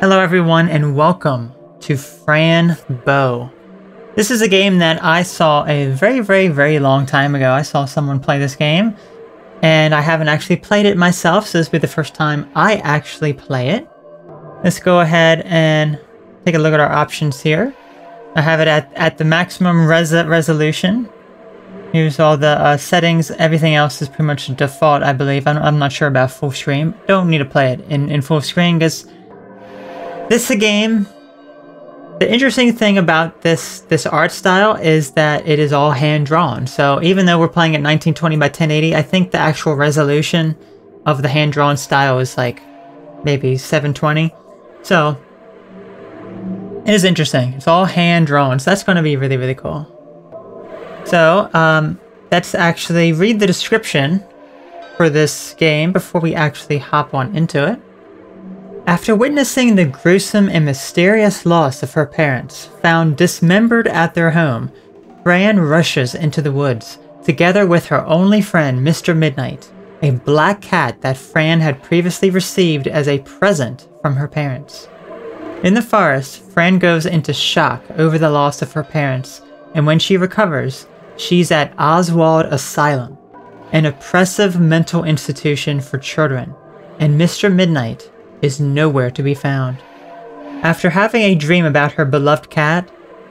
Hello everyone and welcome to Fran Bow. This is a game that I saw a very, very, very long time ago. I saw someone play this game and I haven't actually played it myself, so this will be the first time I actually play it. Let's go ahead and take a look at our options here. I have it at, at the maximum res resolution. Here's all the uh, settings. Everything else is pretty much default, I believe. I'm, I'm not sure about full screen. Don't need to play it in, in full screen because this is a game. The interesting thing about this this art style is that it is all hand drawn. So even though we're playing at 1920 by 1080, I think the actual resolution of the hand drawn style is like maybe 720. So it is interesting. It's all hand drawn. So that's going to be really, really cool. So um, let's actually read the description for this game before we actually hop on into it. After witnessing the gruesome and mysterious loss of her parents, found dismembered at their home, Fran rushes into the woods, together with her only friend, Mr. Midnight, a black cat that Fran had previously received as a present from her parents. In the forest, Fran goes into shock over the loss of her parents, and when she recovers, she's at Oswald Asylum, an oppressive mental institution for children, and Mr. Midnight is nowhere to be found. After having a dream about her beloved cat,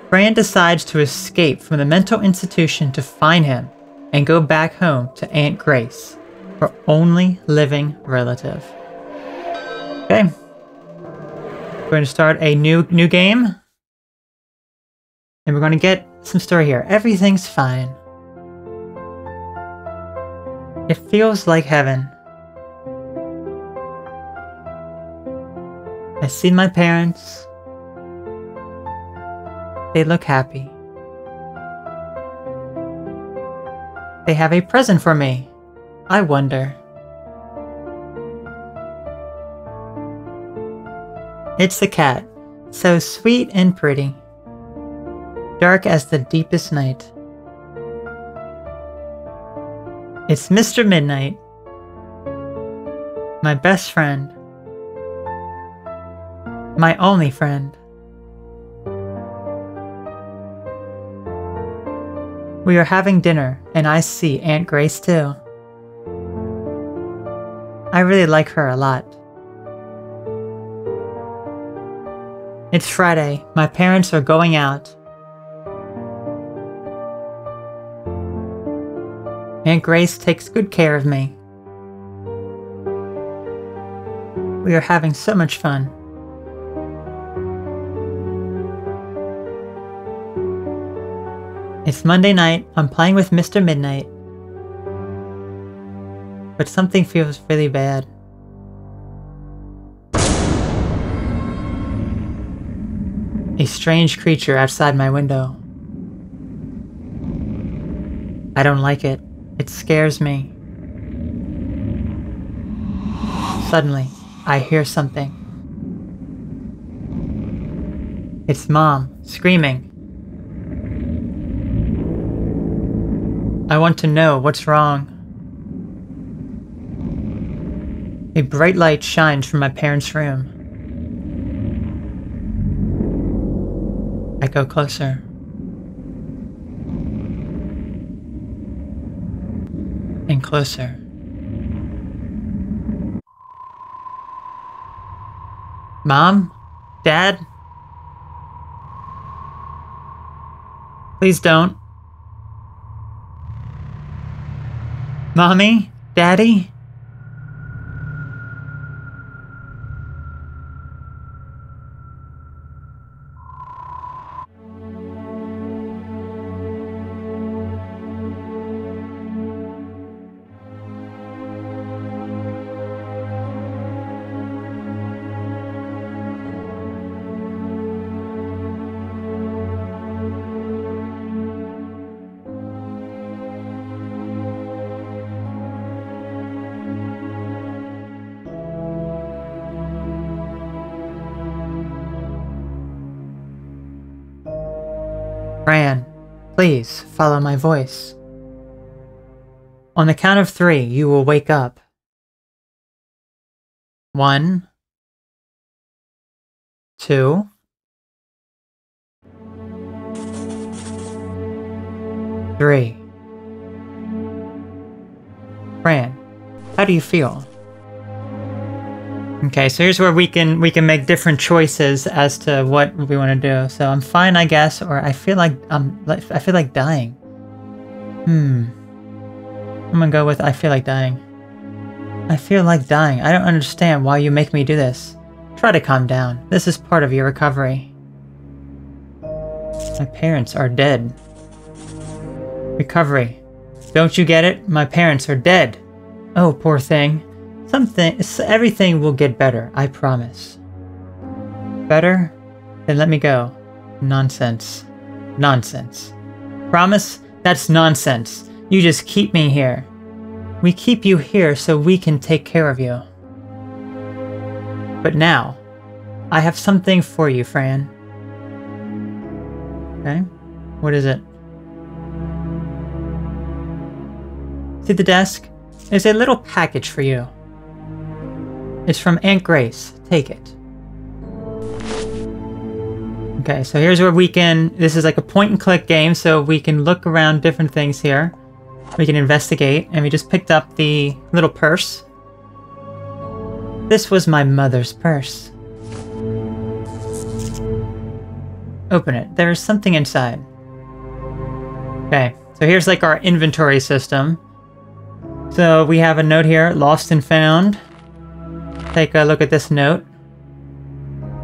Fran decides to escape from the mental institution to find him and go back home to Aunt Grace, her only living relative. Okay. We're going to start a new new game. And we're going to get some story here. Everything's fine. It feels like heaven. I see my parents. They look happy. They have a present for me. I wonder. It's the cat, so sweet and pretty. Dark as the deepest night. It's Mr. Midnight, my best friend my only friend. We are having dinner, and I see Aunt Grace too. I really like her a lot. It's Friday. My parents are going out. Aunt Grace takes good care of me. We are having so much fun. It's Monday night, I'm playing with Mr. Midnight. But something feels really bad. A strange creature outside my window. I don't like it. It scares me. Suddenly, I hear something. It's Mom, screaming. I want to know what's wrong. A bright light shines from my parents' room. I go closer. And closer. Mom? Dad? Please don't. Mommy? Daddy? Please follow my voice. On the count of three, you will wake up. One, two. Three. Fran, how do you feel? Okay, so here's where we can we can make different choices as to what we want to do. So I'm fine, I guess, or I feel like I'm I feel like dying. Hmm. I'm gonna go with I feel like dying. I feel like dying. I don't understand why you make me do this. Try to calm down. This is part of your recovery. My parents are dead. Recovery. Don't you get it? My parents are dead. Oh, poor thing. Something, everything will get better, I promise. Better? Then let me go. Nonsense. Nonsense. Promise? That's nonsense. You just keep me here. We keep you here so we can take care of you. But now, I have something for you, Fran. Okay? What is it? See the desk? There's a little package for you. It's from Aunt Grace. Take it. Okay, so here's where we can... This is like a point and click game, so we can look around different things here. We can investigate, and we just picked up the little purse. This was my mother's purse. Open it. There's something inside. Okay, so here's like our inventory system. So we have a note here, lost and found take a look at this note.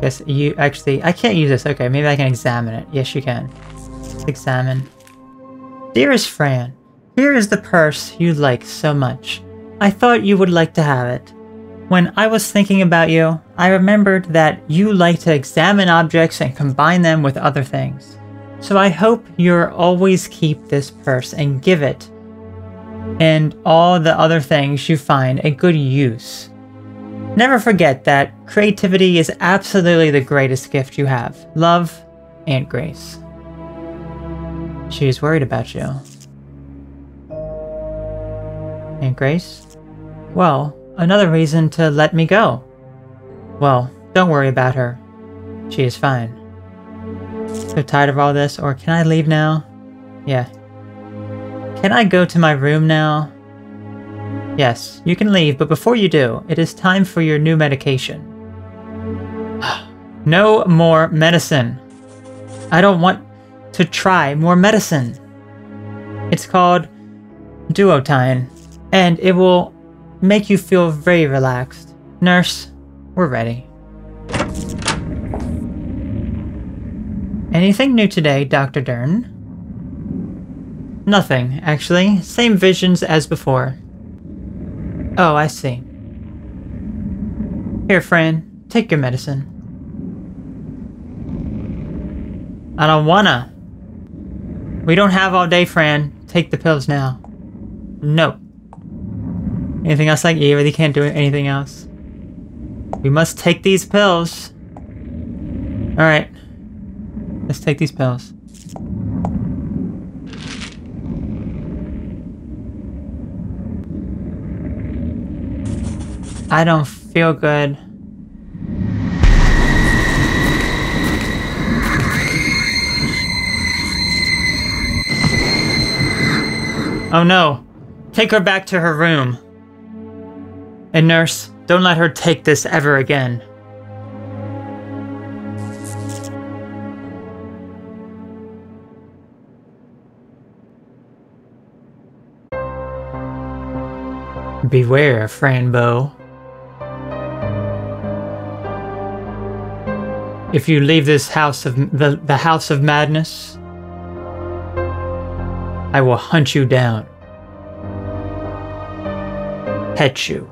Guess you actually, I can't use this. Okay, maybe I can examine it. Yes, you can. Examine. Dearest Fran, here is the purse you like so much. I thought you would like to have it. When I was thinking about you, I remembered that you like to examine objects and combine them with other things. So I hope you'll always keep this purse and give it and all the other things you find a good use. Never forget that creativity is absolutely the greatest gift you have. Love, Aunt Grace. She's worried about you. Aunt Grace? Well, another reason to let me go. Well, don't worry about her. She is fine. So tired of all this, or can I leave now? Yeah. Can I go to my room now? Yes, you can leave, but before you do, it is time for your new medication. no more medicine. I don't want to try more medicine. It's called Duotine, and it will make you feel very relaxed. Nurse, we're ready. Anything new today, Dr. Dern? Nothing, actually. Same visions as before. Oh, I see. Here, Fran, take your medicine. I don't wanna. We don't have all day, Fran. Take the pills now. No. Anything else like you really can't do anything else. We must take these pills. Alright. Let's take these pills. I don't feel good. Oh no! Take her back to her room. And nurse, don't let her take this ever again. Beware, Fran Bow. If you leave this house of the, the house of madness, I will hunt you down, pet you,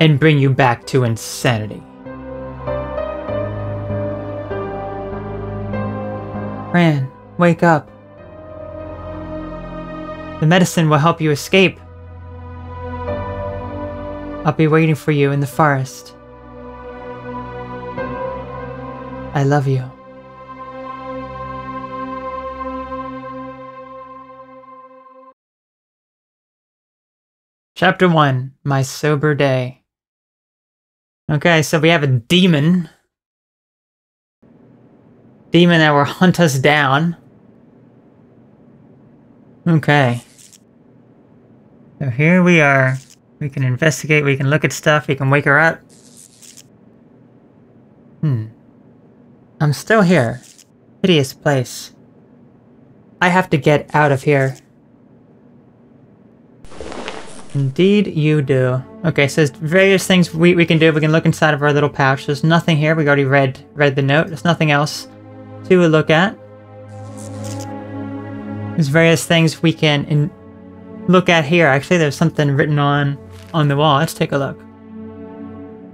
and bring you back to insanity. Ran, wake up. The medicine will help you escape. I'll be waiting for you in the forest. I love you. Chapter 1 My Sober Day Okay, so we have a demon. Demon that will hunt us down. Okay. So here we are. We can investigate, we can look at stuff, we can wake her up. Hmm. I'm still here. Hideous place. I have to get out of here. Indeed you do. Okay, so there's various things we, we can do. We can look inside of our little pouch. There's nothing here. We already read read the note. There's nothing else to look at. There's various things we can in, look at here. Actually, there's something written on on the wall. Let's take a look.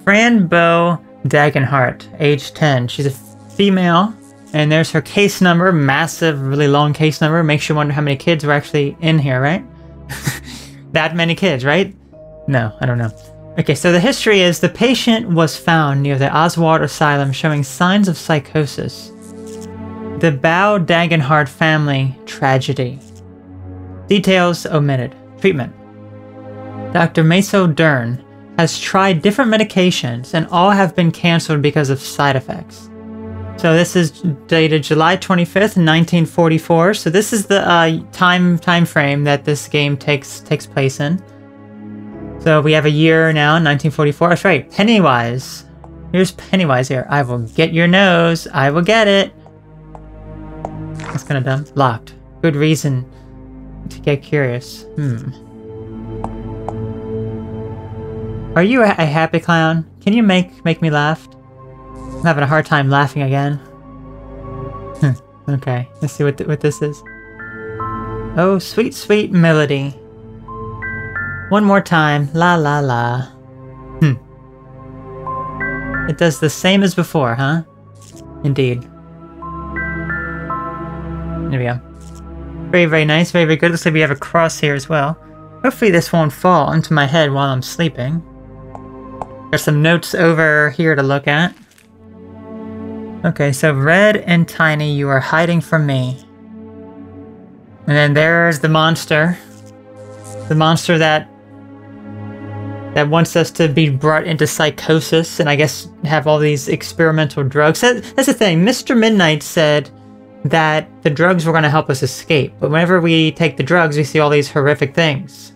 Fran Bow Dagenhart, age 10. She's a female, and there's her case number. Massive, really long case number. Makes you wonder how many kids were actually in here, right? that many kids, right? No, I don't know. Okay, so the history is the patient was found near the Oswald Asylum showing signs of psychosis. The Bow Dagenhart family tragedy. Details omitted. Treatment. Dr. Meso Dern has tried different medications and all have been canceled because of side effects. So this is dated July 25th, 1944. So this is the uh, time time frame that this game takes takes place in. So we have a year now, 1944. That's right, Pennywise. Here's Pennywise here. I will get your nose. I will get it. That's kind of dumb. Locked. Good reason to get curious. Hmm. Are you a, a happy clown? Can you make make me laugh? I'm having a hard time laughing again. okay, let's see what, th what this is. Oh, sweet, sweet melody. One more time. La la la. Hmm. It does the same as before, huh? Indeed. There we go. Very, very nice. Very, very good. Looks like we have a cross here as well. Hopefully this won't fall into my head while I'm sleeping. There's some notes over here to look at. Okay, so Red and Tiny, you are hiding from me. And then there's the monster. The monster that that wants us to be brought into psychosis and I guess have all these experimental drugs. That, that's the thing. Mr. Midnight said that the drugs were going to help us escape, but whenever we take the drugs, we see all these horrific things.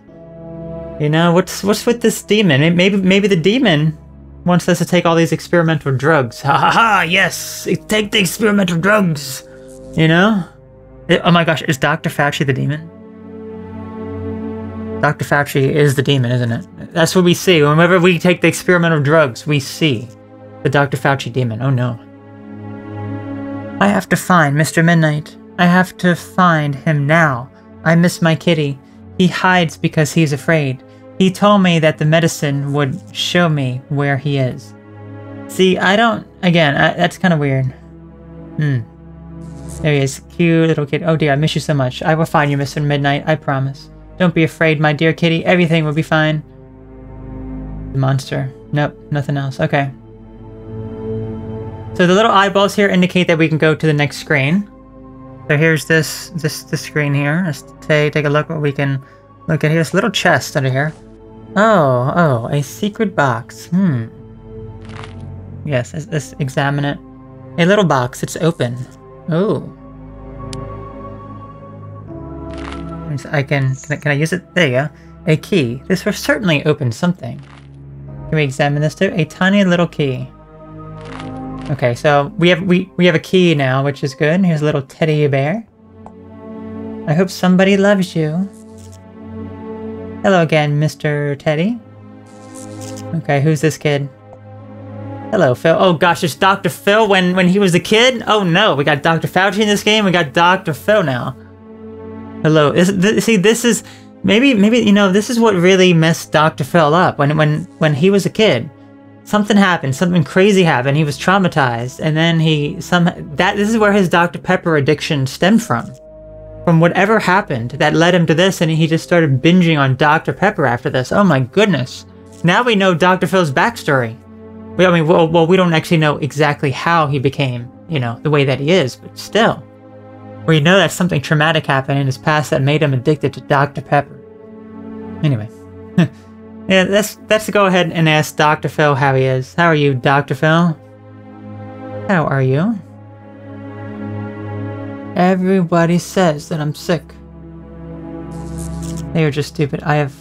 You know, what's what's with this demon? Maybe maybe the demon wants us to take all these experimental drugs. Ha ha ha, yes! Take the experimental drugs! You know? It, oh my gosh, is Dr. Fauci the demon? Dr. Fauci is the demon, isn't it? That's what we see. Whenever we take the experimental drugs, we see the Dr. Fauci demon. Oh no. I have to find Mr. Midnight. I have to find him now. I miss my kitty. He hides because he's afraid. He told me that the medicine would show me where he is. See, I don't... Again, I, that's kind of weird. Hmm. There he is. Cute little kid. Oh dear, I miss you so much. I will find you, Mr. Midnight. I promise. Don't be afraid, my dear kitty. Everything will be fine. The monster. Nope, nothing else. Okay. So the little eyeballs here indicate that we can go to the next screen. So here's this this this screen here. Let's take take a look what we can look at here. This little chest under here. Oh, oh, a secret box. Hmm. Yes, let's, let's examine it. A little box, it's open. Oh. I can, can I, can I use it? There you go. A key. This will certainly open something. Can we examine this too? A tiny little key. Okay, so we have we, we have a key now, which is good. Here's a little teddy bear. I hope somebody loves you. Hello again, Mr. Teddy. Okay, who's this kid? Hello, Phil. Oh gosh, it's Dr. Phil when, when he was a kid? Oh no, we got Dr. Fauci in this game, we got Dr. Phil now. Hello. Is, th see, this is... Maybe, maybe, you know, this is what really messed Dr. Phil up. When, when, when he was a kid, something happened, something crazy happened, he was traumatized, and then he, some, that, this is where his Dr. Pepper addiction stemmed from from whatever happened that led him to this, and he just started binging on Dr. Pepper after this. Oh my goodness. Now we know Dr. Phil's backstory. We, I mean, well, well, we don't actually know exactly how he became, you know, the way that he is, but still. We know that something traumatic happened in his past that made him addicted to Dr. Pepper. Anyway. Yeah, let's let's go ahead and ask Dr. Phil how he is. How are you, Dr. Phil? How are you? Everybody says that I'm sick. They are just stupid. I have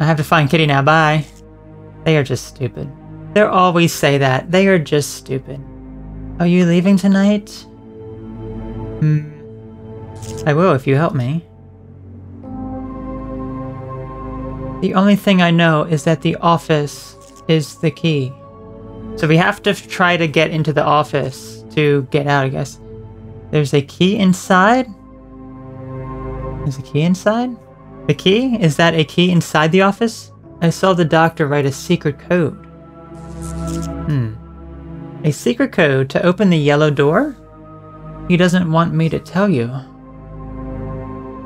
I have to find Kitty now. Bye. They are just stupid. They always say that. They are just stupid. Are you leaving tonight? Hmm. I will if you help me. The only thing I know is that the office is the key. So we have to try to get into the office to get out, I guess. There's a key inside? There's a key inside? The key? Is that a key inside the office? I saw the doctor write a secret code. Hmm. A secret code to open the yellow door? He doesn't want me to tell you.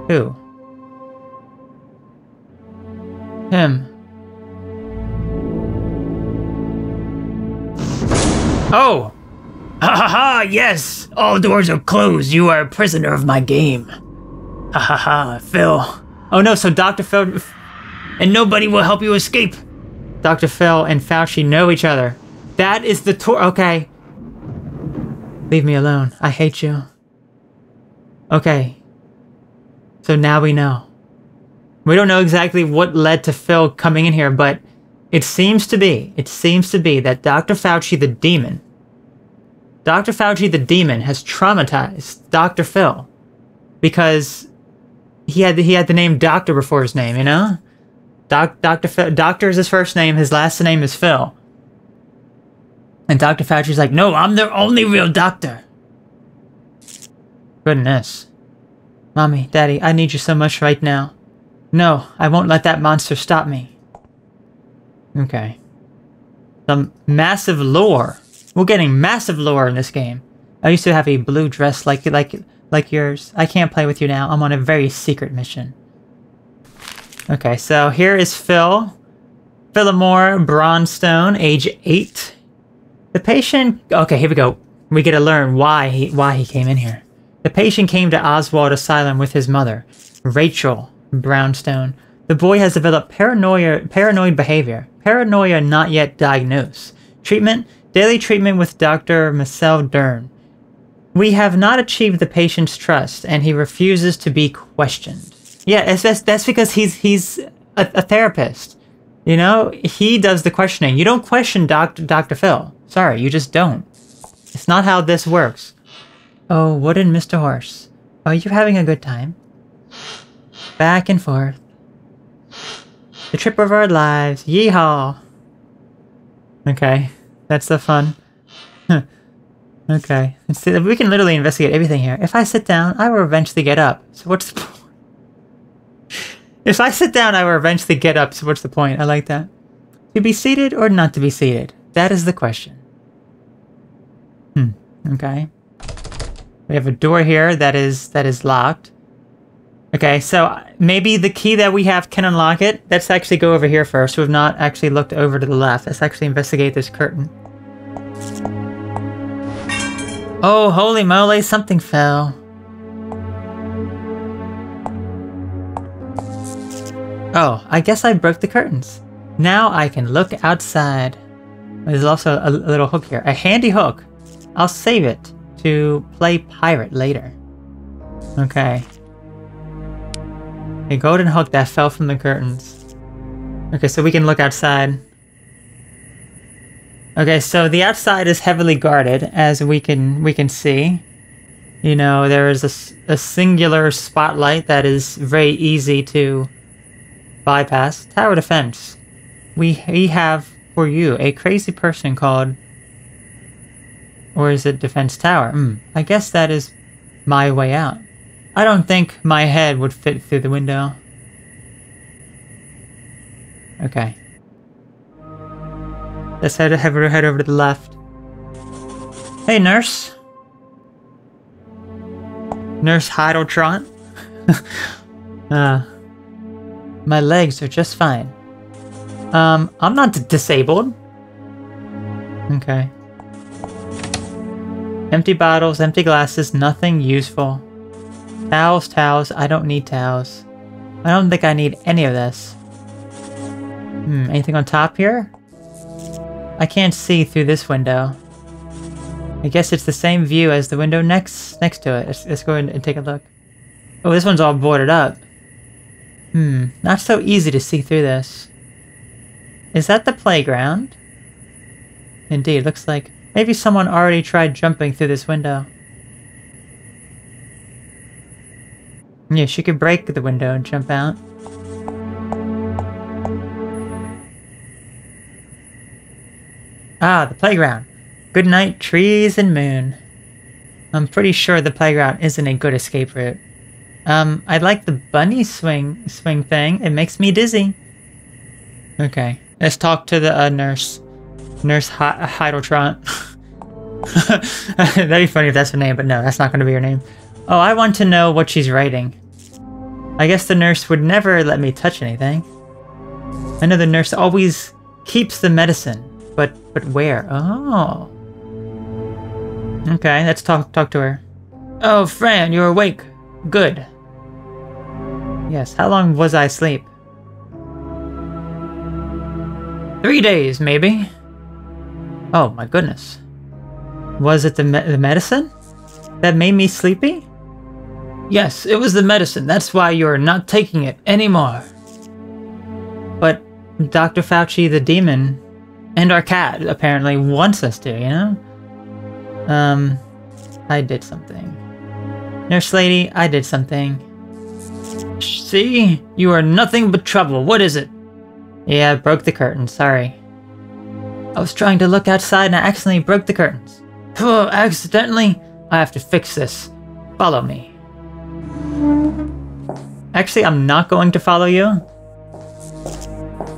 Who? Him. Oh! Ha ha ha, yes! All doors are closed. You are a prisoner of my game. Ha ha ha, Phil. Oh no, so Dr. Phil... And nobody will help you escape. Dr. Phil and Fauci know each other. That is the tour. Okay. Leave me alone. I hate you. Okay. So now we know. We don't know exactly what led to Phil coming in here, but it seems to be, it seems to be that Dr. Fauci the demon, Dr. Fauci the demon has traumatized Dr. Phil because he had he had the name Doctor before his name, you know? Doc, Dr. Phil, Doctor is his first name, his last name is Phil. And Dr. Fauci's like, no, I'm the only real doctor. Goodness. Mommy, Daddy, I need you so much right now. No, I won't let that monster stop me. Okay. Some massive lore. We're getting massive lore in this game. I used to have a blue dress like like like yours. I can't play with you now. I'm on a very secret mission. Okay, so here is Phil. Phillimore Brownstone, age 8. The patient... Okay, here we go. We get to learn why he, why he came in here. The patient came to Oswald Asylum with his mother, Rachel Brownstone. The boy has developed paranoia, paranoid behavior. Paranoia not yet diagnosed. Treatment? Daily treatment with Dr. Marcel Dern. We have not achieved the patient's trust, and he refuses to be questioned. Yeah, that's, that's because he's he's a, a, therapist. You know, he does the questioning. You don't question Dr. Dr. Phil. Sorry, you just don't. It's not how this works. Oh, wooden Mr. Horse. Are you having a good time? Back and forth. The trip of our lives. Yeehaw! Okay, that's the fun. okay, we can literally investigate everything here. If I sit down, I will eventually get up. So what's the point? If I sit down, I will eventually get up, so what's the point? I like that. To be seated or not to be seated? That is the question. Hmm, okay. We have a door here that is that is locked. Okay, so maybe the key that we have can unlock it. Let's actually go over here first. We've not actually looked over to the left. Let's actually investigate this curtain. Oh, holy moly, something fell. Oh, I guess I broke the curtains. Now I can look outside. There's also a little hook here. A handy hook. I'll save it to play pirate later. Okay. A golden hook that fell from the curtains. Okay, so we can look outside. Okay, so the outside is heavily guarded, as we can we can see. You know, there is a, a singular spotlight that is very easy to bypass. Tower defense. We, we have for you a crazy person called... Or is it defense tower? Hmm. I guess that is my way out. I don't think my head would fit through the window. Okay. Let's head, head over to the left. Hey, nurse. Nurse Heideltront. uh, my legs are just fine. Um, I'm not disabled. Okay. Empty bottles, empty glasses, nothing useful. Towels, towels, I don't need towels. I don't think I need any of this. Hmm, anything on top here? I can't see through this window. I guess it's the same view as the window next next to it. Let's, let's go and take a look. Oh, this one's all boarded up. Hmm, not so easy to see through this. Is that the playground? Indeed, looks like maybe someone already tried jumping through this window. Yeah, she could break the window and jump out. Ah, the playground. Good night, trees and moon. I'm pretty sure the playground isn't a good escape route. Um, I like the bunny swing swing thing. It makes me dizzy. Okay, let's talk to the uh, nurse. Nurse Hy. That'd be funny if that's her name, but no, that's not going to be her name. Oh, I want to know what she's writing. I guess the nurse would never let me touch anything. I know the nurse always keeps the medicine, but but where? Oh. Okay, let's talk talk to her. Oh, Fran, you're awake. Good. Yes, how long was I asleep? Three days, maybe. Oh my goodness. Was it the, me the medicine that made me sleepy? Yes, it was the medicine. That's why you're not taking it anymore. But Dr. Fauci, the demon, and our cat apparently wants us to, you know? Um, I did something. Nurse lady, I did something. See? You are nothing but trouble. What is it? Yeah, I broke the curtain. Sorry. I was trying to look outside and I accidentally broke the curtains. Oh, accidentally? I have to fix this. Follow me. Actually, I'm not going to follow you.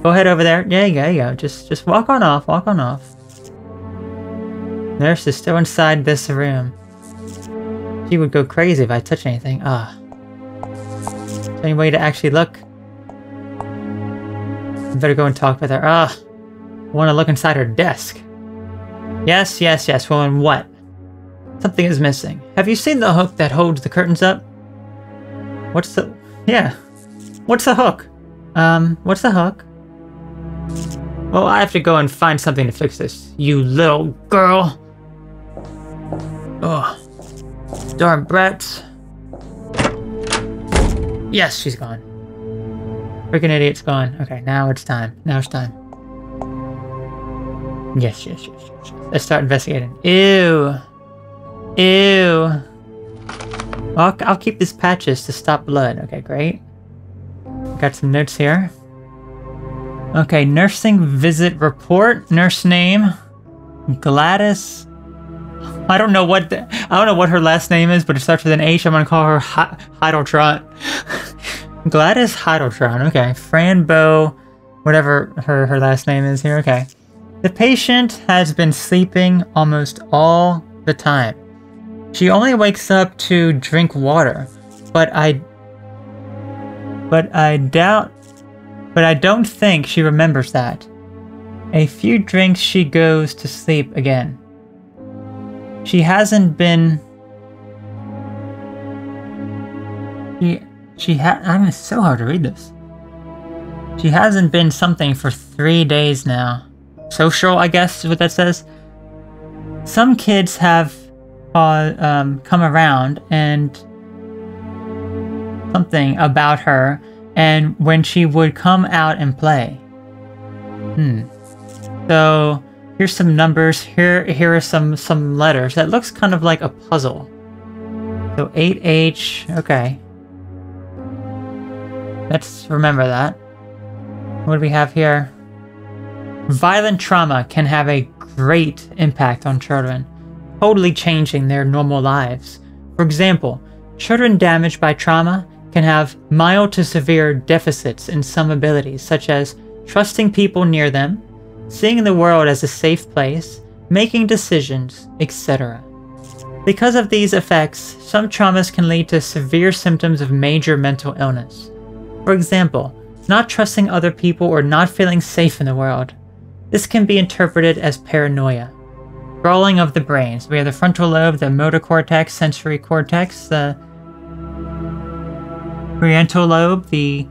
Go ahead over there. Yeah, yeah, yeah. Just, just walk on off. Walk on off. Nurse is still inside this room. She would go crazy if I touch anything. Ah. Any way to actually look? Better go and talk with her. Ah. Want to look inside her desk. Yes, yes, yes. Well, and what? Something is missing. Have you seen the hook that holds the curtains up? What's the... Yeah. What's the hook? Um, what's the hook? Well, I have to go and find something to fix this. You little girl. Ugh. Darn brats. Yes, she's gone. Freaking idiot's gone. Okay, now it's time. Now it's time. Yes, yes, yes. yes. Let's start investigating. Ew. Ew. I'll, I'll keep these patches to stop blood. Okay, great. Got some notes here. Okay, nursing visit report. Nurse name. Gladys. I don't know what the, I don't know what her last name is, but it starts with an H. I'm gonna call her Heideltron. Gladys Heideltron. Okay, Fran Bow, whatever her her last name is here. Okay, the patient has been sleeping almost all the time. She only wakes up to drink water, but I but I doubt but I don't think she remembers that. A few drinks she goes to sleep again. She hasn't been She she ha I'm so hard to read this. She hasn't been something for three days now. Social, I guess, is what that says. Some kids have uh, um, come around and something about her and when she would come out and play. Hmm. So here's some numbers. Here here are some some letters. That looks kind of like a puzzle. So 8H. Okay. Let's remember that. What do we have here? Violent trauma can have a great impact on children totally changing their normal lives. For example, children damaged by trauma can have mild to severe deficits in some abilities, such as trusting people near them, seeing the world as a safe place, making decisions, etc. Because of these effects, some traumas can lead to severe symptoms of major mental illness. For example, not trusting other people or not feeling safe in the world. This can be interpreted as paranoia. Sprawling of the brains. We have the frontal lobe, the motor cortex, sensory cortex, the parietal lobe, the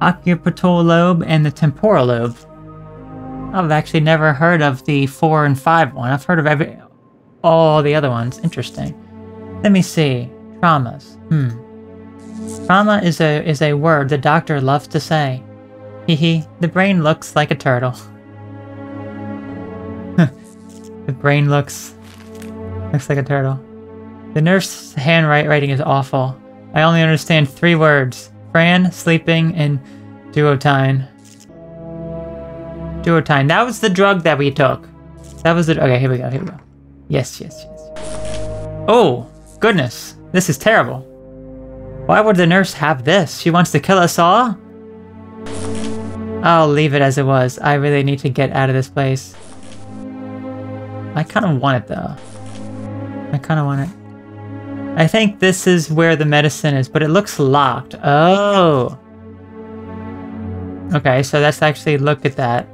occipital lobe and the temporal lobe. I've actually never heard of the 4 and 5 one. I've heard of every all the other ones. Interesting. Let me see. Traumas. Hmm. Trauma is a is a word the doctor loves to say. Hee. The brain looks like a turtle. the brain looks looks like a turtle. The nurse's handwriting is awful. I only understand three words. Fran, sleeping, and duotine. Duotine. That was the drug that we took. That was the... Okay, here we go, here we go. Yes, yes, yes. Oh, goodness. This is terrible. Why would the nurse have this? She wants to kill us all? I'll leave it as it was. I really need to get out of this place. I kind of want it, though. I kind of want it. I think this is where the medicine is, but it looks locked. Oh. Okay, so let's actually look at that.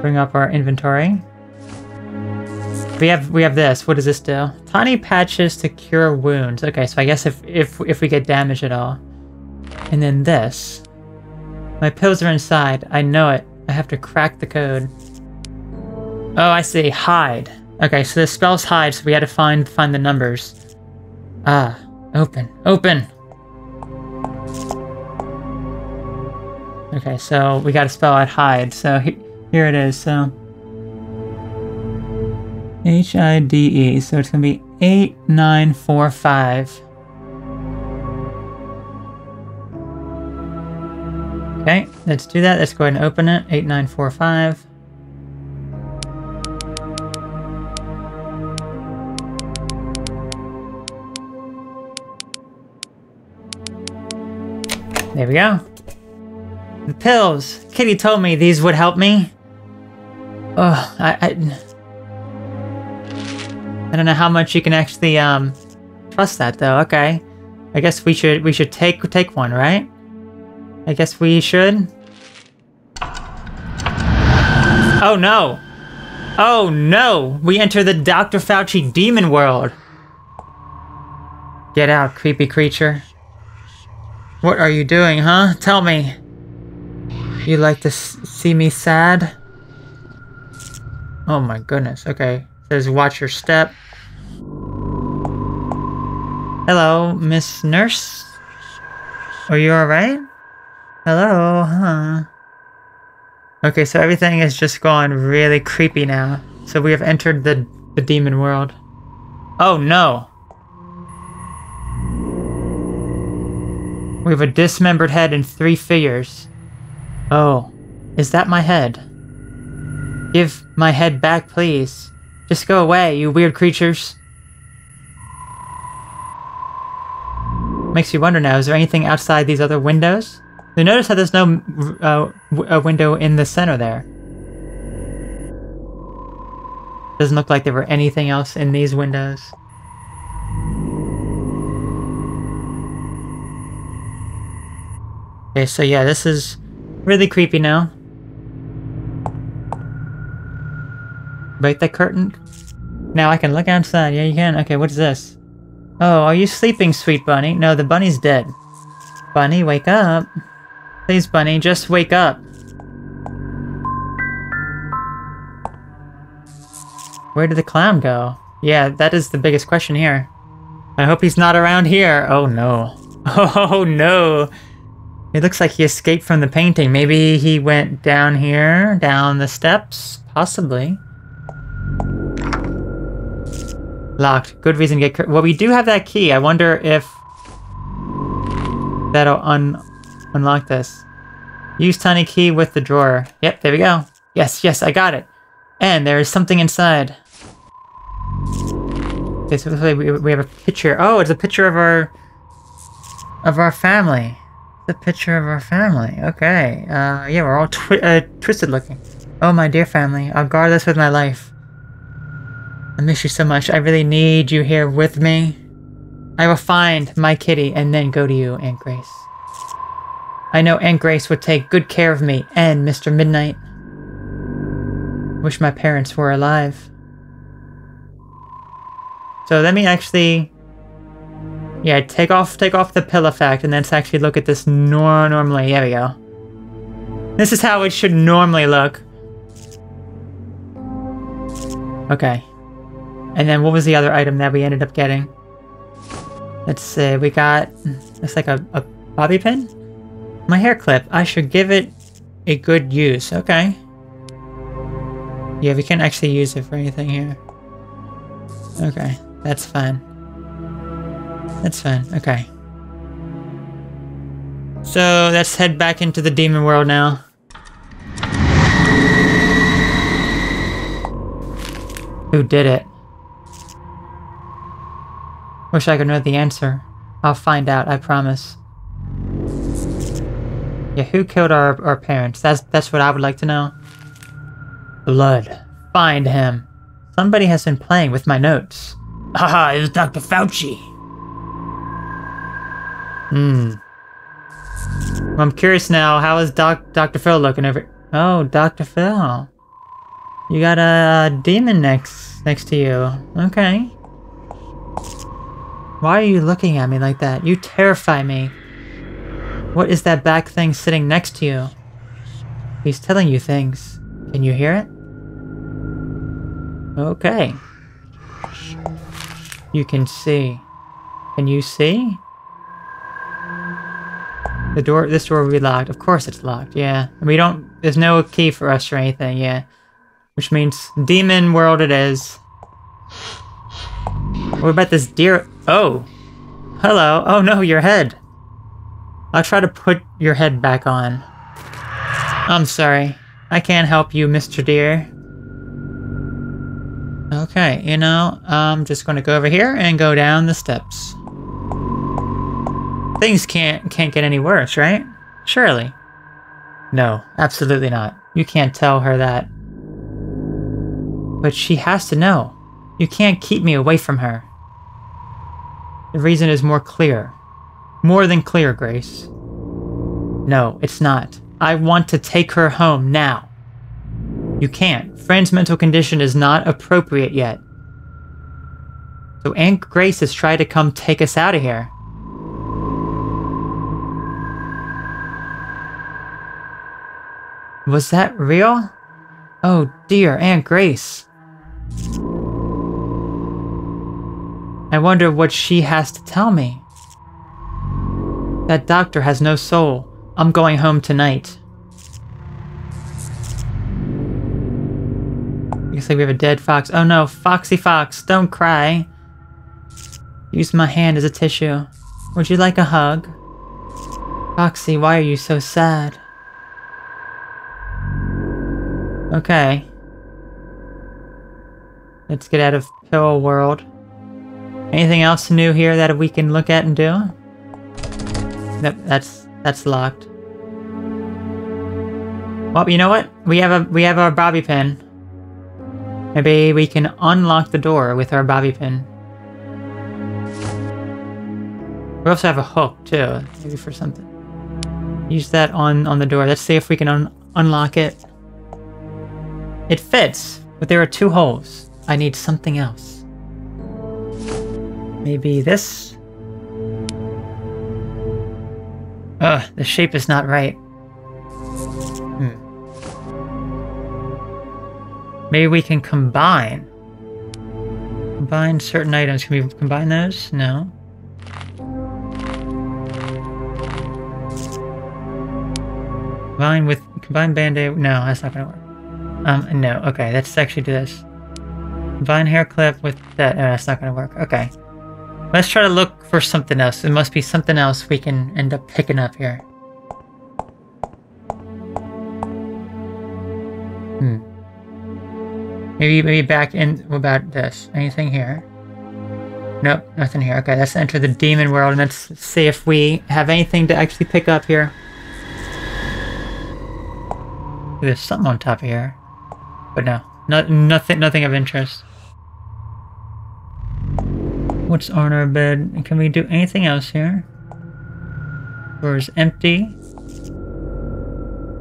Bring up our inventory. We have we have this. What does this do? Tiny patches to cure wounds. Okay, so I guess if if if we get damaged at all. And then this. My pills are inside. I know it. I have to crack the code. Oh, I see. Hide. Okay, so the spell's hide, so we had to find find the numbers. Ah, open. Open! Okay, so we gotta spell out hide. So he here it is. So H I D E. So it's gonna be eight nine four five. Okay, let's do that. Let's go ahead and open it. Eight nine four five. There we go. The pills. Kitty told me these would help me. Oh, I, I, I don't know how much you can actually um trust that though. Okay, I guess we should we should take take one, right? I guess we should. Oh no! Oh no! We enter the Dr. Fauci demon world. Get out, creepy creature. What are you doing, huh? Tell me. You like to see me sad? Oh my goodness. Okay. It says watch your step. Hello, Miss Nurse? Are you alright? Hello, huh? Okay, so everything is just gone really creepy now. So we have entered the, the demon world. Oh no! We have a dismembered head and three figures. Oh, is that my head? Give my head back, please. Just go away, you weird creatures. Makes you wonder now, is there anything outside these other windows? You notice how there's no uh, window in the center there. Doesn't look like there were anything else in these windows. Okay, so yeah, this is really creepy now. Break the curtain. Now I can look outside. Yeah, you can. Okay, what is this? Oh, are you sleeping, sweet bunny? No, the bunny's dead. Bunny, wake up. Please, bunny, just wake up. Where did the clown go? Yeah, that is the biggest question here. I hope he's not around here. Oh no. Oh no. It looks like he escaped from the painting. Maybe he went down here, down the steps? Possibly. Locked. Good reason to get... Well, we do have that key. I wonder if that'll un unlock this. Use tiny key with the drawer. Yep, there we go. Yes, yes, I got it. And there is something inside. So we have a picture. Oh, it's a picture of our... of our family. The picture of our family. Okay. Uh, yeah, we're all twi uh, twisted looking. Oh, my dear family, I'll guard this with my life. I miss you so much. I really need you here with me. I will find my kitty and then go to you, Aunt Grace. I know Aunt Grace would take good care of me and Mr. Midnight. Wish my parents were alive. So let me actually Yeah, take off take off the pill effect and let's actually look at this nor normally. There we go. This is how it should normally look. Okay. And then what was the other item that we ended up getting? Let's see, we got... It's like a, a bobby pin? My hair clip. I should give it a good use. Okay. Yeah, we can't actually use it for anything here. Okay, that's fine. That's fine, okay. So, let's head back into the demon world now. Who did it? Wish I could know the answer. I'll find out, I promise. Yeah, who killed our, our parents? That's that's what I would like to know. Blood. Find him. Somebody has been playing with my notes. Haha, it was Dr. Fauci. Hmm. I'm curious now, how is Doc Dr. Phil looking over? Oh, Dr. Phil. You got a demon next next to you. Okay. Why are you looking at me like that? You terrify me. What is that back thing sitting next to you? He's telling you things. Can you hear it? Okay. You can see. Can you see? The door, this door will be locked. Of course it's locked, yeah. We don't, there's no key for us or anything, yeah. Which means demon world it is. What about this deer? Oh. Hello. Oh no, your head. I'll try to put your head back on. I'm sorry. I can't help you, Mr. Deer. Okay, you know, I'm just going to go over here and go down the steps. Things can't can't get any worse, right? Surely. No, absolutely not. You can't tell her that. But she has to know. You can't keep me away from her. The reason is more clear. More than clear, Grace. No, it's not. I want to take her home now. You can't. Fran's mental condition is not appropriate yet. So Aunt Grace has tried to come take us out of here. Was that real? Oh dear, Aunt Grace. I wonder what she has to tell me. That doctor has no soul. I'm going home tonight. Looks like we have a dead fox. Oh no, Foxy Fox, don't cry. Use my hand as a tissue. Would you like a hug? Foxy, why are you so sad? Okay. Let's get out of Pill World. Anything else new here that we can look at and do? Nope, that's that's locked. Well, you know what? We have a we have our bobby pin. Maybe we can unlock the door with our bobby pin. We also have a hook too, maybe for something. Use that on on the door. Let's see if we can un unlock it. It fits, but there are two holes. I need something else. Maybe this? Ugh, the shape is not right. Hmm. Maybe we can combine. Combine certain items. Can we combine those? No. Combine with combine band-aid. No, that's not gonna work. Um, no. Okay, let's actually do this. Vine hair clip with that. No, that's not gonna work. Okay. Let's try to look for something else. It must be something else we can end up picking up here. Hmm. Maybe maybe back in about this. Anything here? Nope, nothing here. Okay, let's enter the demon world and let's see if we have anything to actually pick up here. There's something on top of here. But no. No nothing nothing of interest. What's on our bed? Can we do anything else here? Door is empty.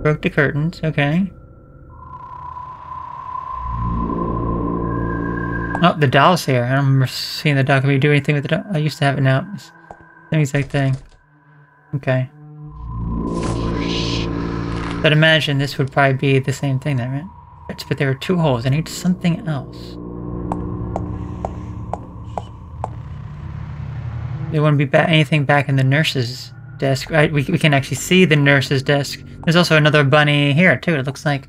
Broke the curtains, okay. Oh, the doll's here. I don't remember seeing the doll. Can we do anything with the doll? I used to have it now. Same exact thing. Okay. But imagine this would probably be the same thing then, right? But there are two holes. I need something else. There wouldn't be ba anything back in the nurse's desk. Right? We, we can actually see the nurse's desk. There's also another bunny here, too. It looks like...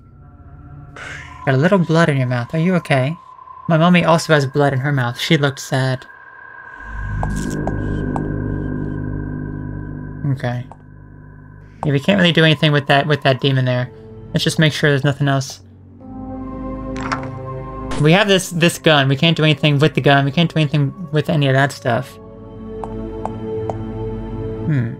Got a little blood in your mouth. Are you okay? My mommy also has blood in her mouth. She looked sad. Okay. Yeah, we can't really do anything with that with that demon there. Let's just make sure there's nothing else. We have this this gun. We can't do anything with the gun. We can't do anything with any of that stuff. Hmm.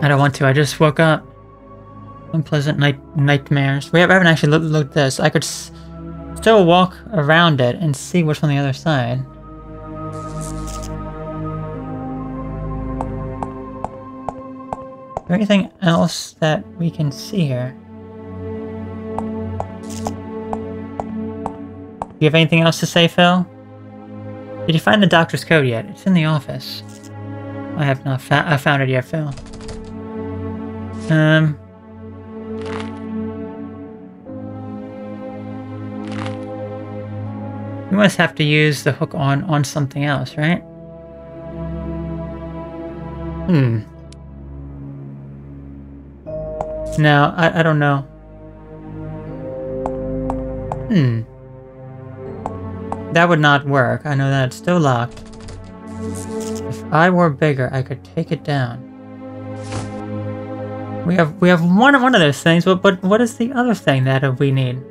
I don't want to. I just woke up. Unpleasant night nightmares. We haven't actually looked, looked at this. I could still walk around it and see what's on the other side. There anything else that we can see here? Do you have anything else to say, Phil? Did you find the doctor's code yet? It's in the office. I have not I found it yet, Phil. Um... We must have to use the hook on, on something else, right? Hmm. No, I, I don't know. Hmm. That would not work. I know that it's still locked. If I were bigger, I could take it down. We have we have one one of those things, but but what is the other thing that we need?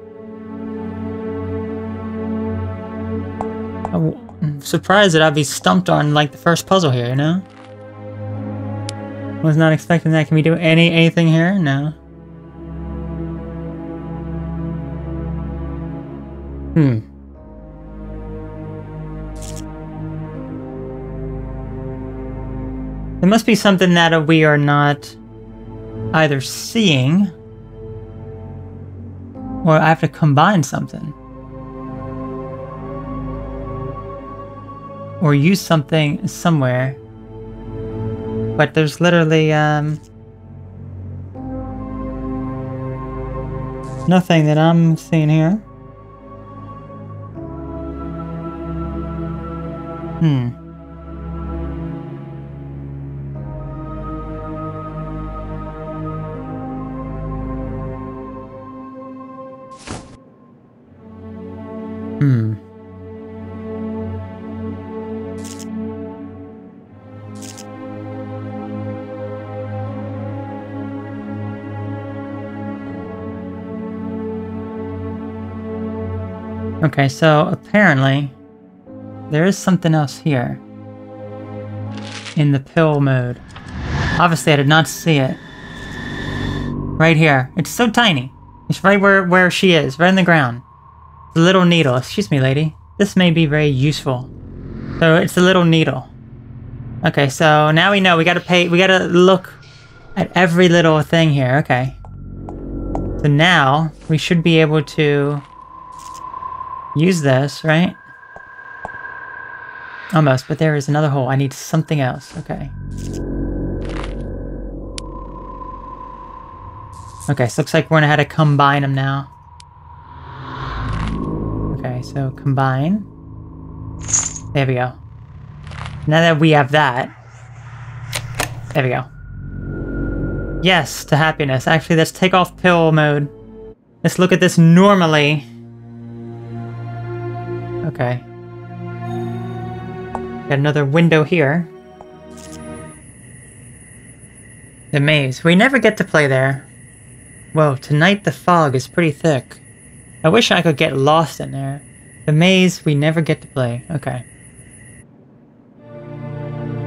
I'm surprised that I'd be stumped on like the first puzzle here, you know? Was not expecting that. Can we do any anything here? No. Hmm. There must be something that we are not either seeing or I have to combine something. Or use something somewhere. But there's literally, um... Nothing that I'm seeing here. Hmm. Okay, so apparently there is something else here in the pill mode. Obviously, I did not see it. Right here. It's so tiny. It's right where, where she is, right in the ground. The little needle. Excuse me, lady. This may be very useful. So it's a little needle. Okay, so now we know we gotta pay, we gotta look at every little thing here. Okay. So now we should be able to use this, right? Almost, but there is another hole. I need something else. Okay. Okay, so looks like we're gonna have to combine them now. Okay, so combine. There we go. Now that we have that. There we go. Yes, to happiness. Actually, let's take off pill mode. Let's look at this normally. Okay. Got another window here. The maze. We never get to play there. Whoa, tonight the fog is pretty thick. I wish I could get lost in there. The maze we never get to play. Okay.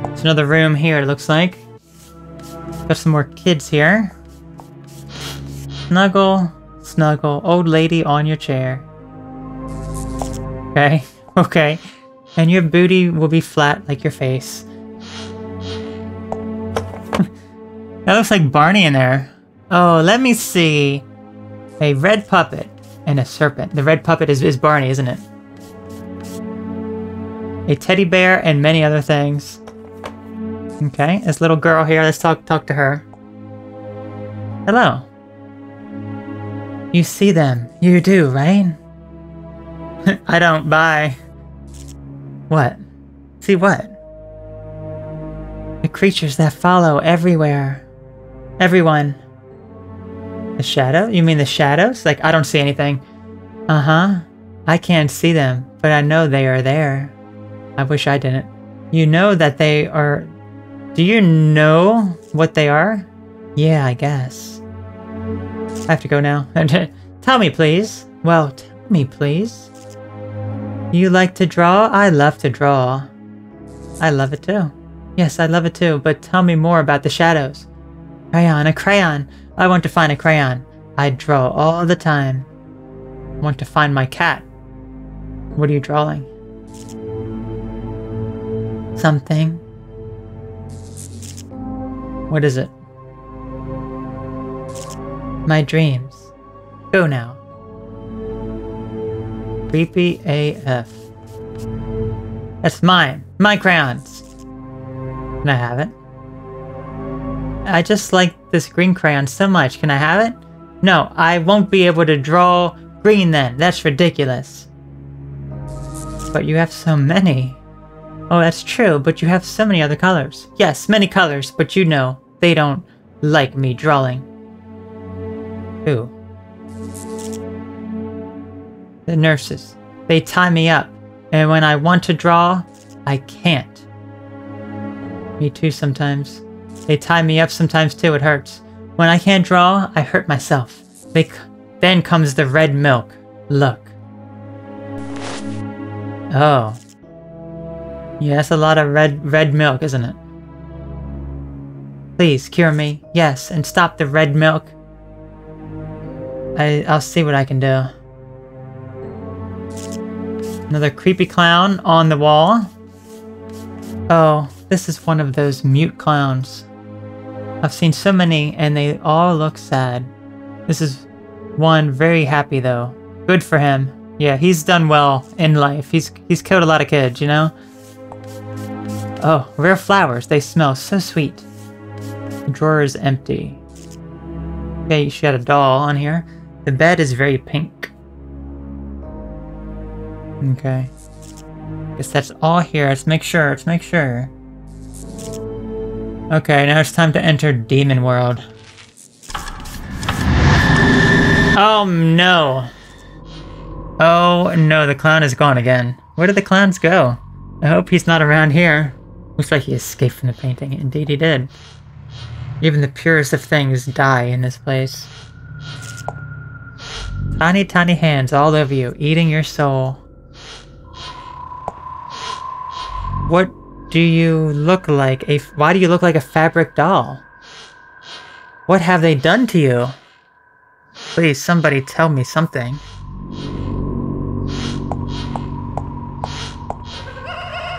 There's another room here, it looks like. Got some more kids here. Snuggle, snuggle, old lady on your chair. Okay, okay. And your booty will be flat like your face. that looks like Barney in there. Oh, let me see. A red puppet and a serpent. The red puppet is, is Barney, isn't it? a teddy bear, and many other things. Okay, this little girl here, let's talk talk to her. Hello. You see them. You do, right? I don't buy. What? See what? The creatures that follow everywhere. Everyone. The shadow? You mean the shadows? Like, I don't see anything. Uh-huh. I can't see them, but I know they are there. I wish I didn't. You know that they are... Do you know what they are? Yeah, I guess. I have to go now. tell me, please. Well, tell me, please. You like to draw? I love to draw. I love it too. Yes, I love it too, but tell me more about the shadows. Crayon, a crayon! I want to find a crayon. I draw all the time. I want to find my cat. What are you drawing? Something. What is it? My dreams. Go now. Creepy AF. That's mine. My crayons. Can I have it? I just like this green crayon so much. Can I have it? No, I won't be able to draw green then. That's ridiculous. But you have so many. Oh, that's true, but you have so many other colors. Yes, many colors, but you know, they don't like me drawing. Who? The nurses. They tie me up, and when I want to draw, I can't. Me too sometimes. They tie me up sometimes too, it hurts. When I can't draw, I hurt myself. They then comes the red milk. Look. Oh. Yeah, that's a lot of red red milk, isn't it? Please, cure me. Yes, and stop the red milk. I, I'll see what I can do. Another creepy clown on the wall. Oh, this is one of those mute clowns. I've seen so many and they all look sad. This is one very happy though. Good for him. Yeah, he's done well in life. He's he's killed a lot of kids, you know? Oh, rare flowers. They smell so sweet. The drawer is empty. Okay, she had a doll on here. The bed is very pink. Okay. Guess that's all here. Let's make sure. Let's make sure. Okay, now it's time to enter Demon World. Oh no. Oh no, the clown is gone again. Where did the clowns go? I hope he's not around here. Looks like he escaped from the painting. Indeed he did. Even the purest of things die in this place. Tiny, tiny hands all over you, eating your soul. What do you look like a- why do you look like a fabric doll? What have they done to you? Please, somebody tell me something.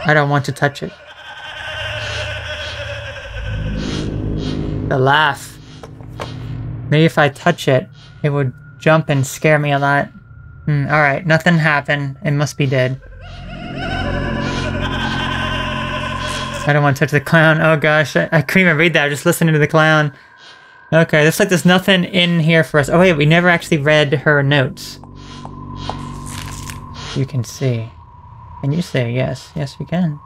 I don't want to touch it. The laugh. Maybe if I touch it, it would jump and scare me a lot. Hmm, alright, nothing happened. It must be dead. I don't want to touch the clown. Oh gosh, I, I couldn't even read that. I was just listening to the clown. Okay, looks like there's nothing in here for us. Oh wait, we never actually read her notes. You can see. Can you see? Yes, yes we can.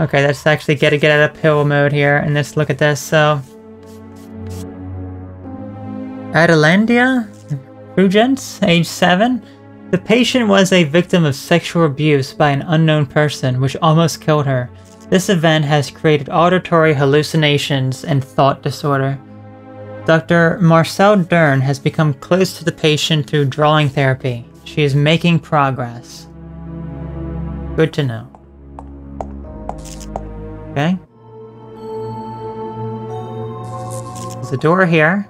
Okay, let's actually get to get out of pill mode here, and let's look at this. So, Adelandia, Rugents, age 7. The patient was a victim of sexual abuse by an unknown person, which almost killed her. This event has created auditory hallucinations and thought disorder. Dr. Marcel Deern has become close to the patient through drawing therapy. She is making progress. Good to know. Okay. There's a door here.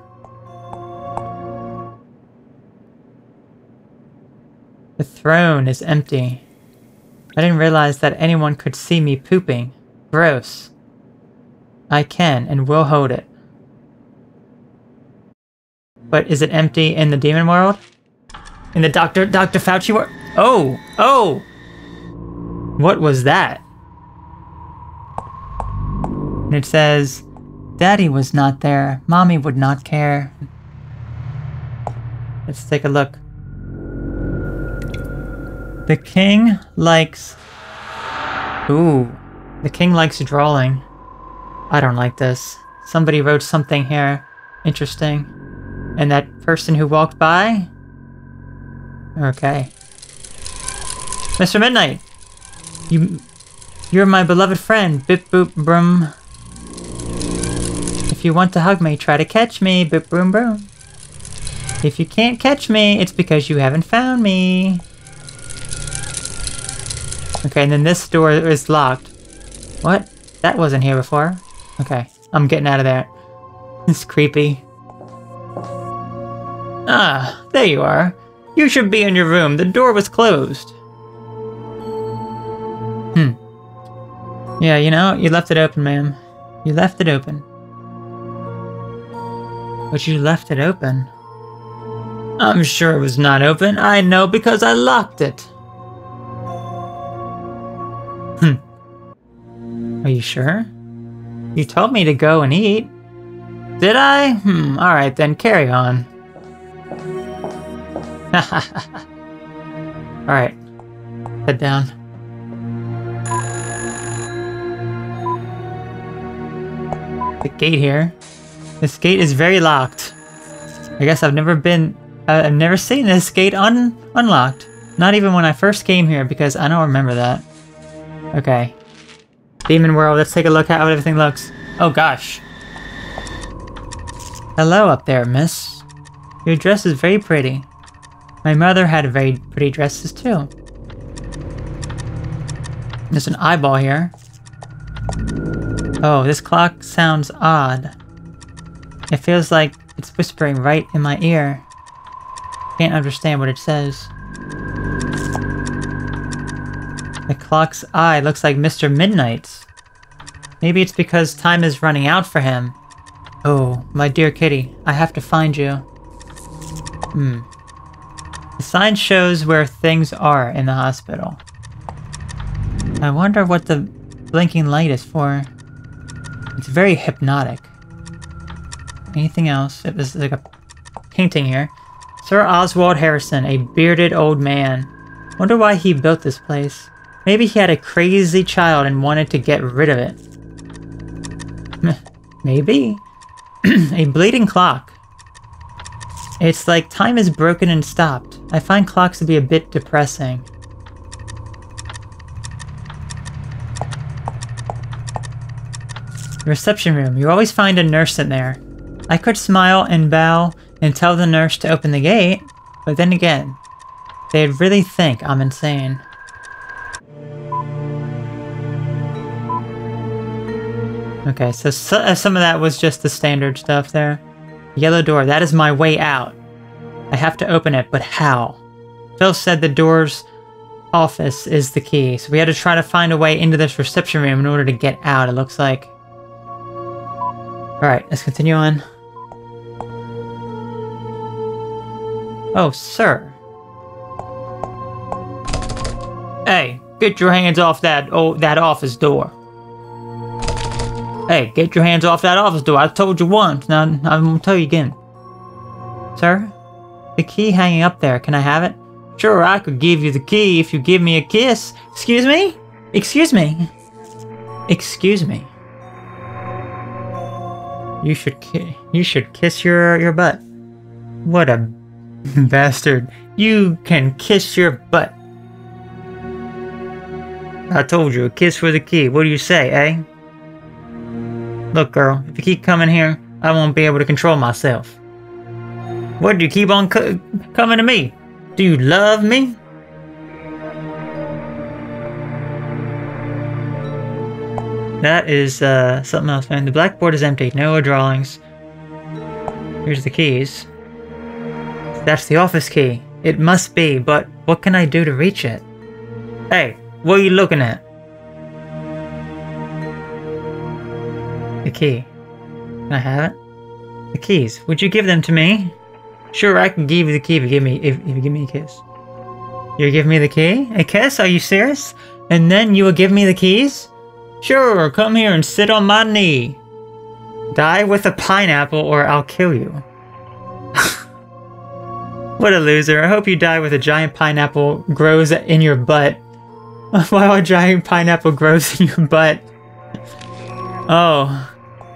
The throne is empty. I didn't realize that anyone could see me pooping. Gross. I can and will hold it. But is it empty in the demon world? In the Dr. Dr. Fauci world? Oh! Oh! What was that? And it says, Daddy was not there. Mommy would not care. Let's take a look. The king likes... Ooh. The king likes drawing. I don't like this. Somebody wrote something here. Interesting. And that person who walked by? Okay. Mr. Midnight! You... You're my beloved friend, Bip Boop Brum. If you want to hug me, try to catch me, Bip Boom Boom. If you can't catch me, it's because you haven't found me. Okay, and then this door is locked. What? That wasn't here before. Okay, I'm getting out of there. It's creepy. Ah, there you are. You should be in your room. The door was closed. Hmm. Yeah, you know, you left it open, ma'am. You left it open. But you left it open. I'm sure it was not open. I know because I locked it. Hmm. Are you sure? You told me to go and eat. Did I? Hmm, alright then, carry on. alright. Head down. The gate here. This gate is very locked. I guess I've never been... I've never seen this gate un unlocked. Not even when I first came here because I don't remember that. Okay. Demon World, let's take a look at how everything looks. Oh gosh. Hello up there, miss. Your dress is very pretty. My mother had very pretty dresses too. There's an eyeball here. Oh, this clock sounds odd. It feels like it's whispering right in my ear. Can't understand what it says. The clock's eye looks like Mr. Midnight's. Maybe it's because time is running out for him. Oh, my dear kitty, I have to find you. Hmm. The sign shows where things are in the hospital. I wonder what the blinking light is for. It's very hypnotic. Anything else? It was like a painting here. Sir Oswald Harrison, a bearded old man. Wonder why he built this place. Maybe he had a crazy child and wanted to get rid of it. Maybe. a bleeding clock. It's like time is broken and stopped. I find clocks to be a bit depressing. Reception room. You always find a nurse in there. I could smile and bow and tell the nurse to open the gate, but then again, they'd really think I'm insane. Okay, so, so uh, some of that was just the standard stuff there. Yellow door, that is my way out. I have to open it, but how? Phil said the door's office is the key, so we had to try to find a way into this reception room in order to get out, it looks like. Alright, let's continue on. Oh, sir. Hey, get your hands off that oh that office door. Hey, get your hands off that office door. I told you once. Now I'm gonna tell you again. Sir? The key hanging up there. Can I have it? Sure, I could give you the key if you give me a kiss. Excuse me? Excuse me? Excuse me. You should you should kiss your your butt. What a Bastard, you can kiss your butt. I told you, a kiss for the key. What do you say, eh? Look, girl, if you keep coming here, I won't be able to control myself. What do you keep on coming to me? Do you love me? That is uh, something else, man. The blackboard is empty. No drawings. Here's the keys. That's the office key. It must be, but what can I do to reach it? Hey, what are you looking at? The key. Can I have it? The keys. Would you give them to me? Sure, I can give you the key if you give me if, if you give me a kiss. You give me the key? A kiss? Are you serious? And then you will give me the keys? Sure, come here and sit on my knee. Die with a pineapple or I'll kill you. what a loser. I hope you die with a giant pineapple grows in your butt. Why a giant pineapple grows in your butt? Oh.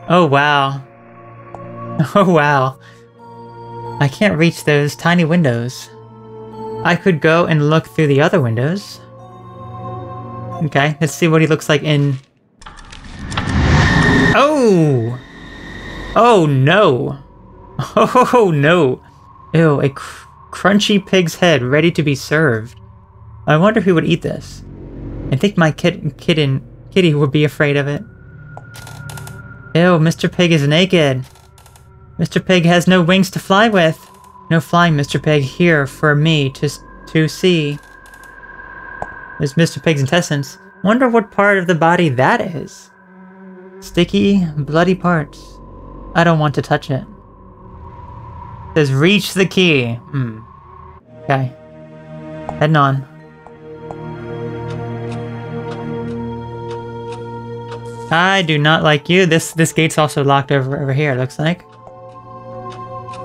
Oh wow. Oh wow. I can't reach those tiny windows. I could go and look through the other windows. Okay, let's see what he looks like in... Oh! Oh no! Oh no! Ew, a cr crunchy pig's head ready to be served. I wonder who would eat this. I think my kid kitten kitty would be afraid of it. Ew, Mr. Pig is naked. Mr. Pig has no wings to fly with. No flying Mr. Pig here for me to, to see. There's Mr. Pig's intestines. Wonder what part of the body that is. Sticky, bloody parts. I don't want to touch it. it says reach the key. Hmm. Okay. Heading on. I do not like you. This this gate's also locked over over here, looks like.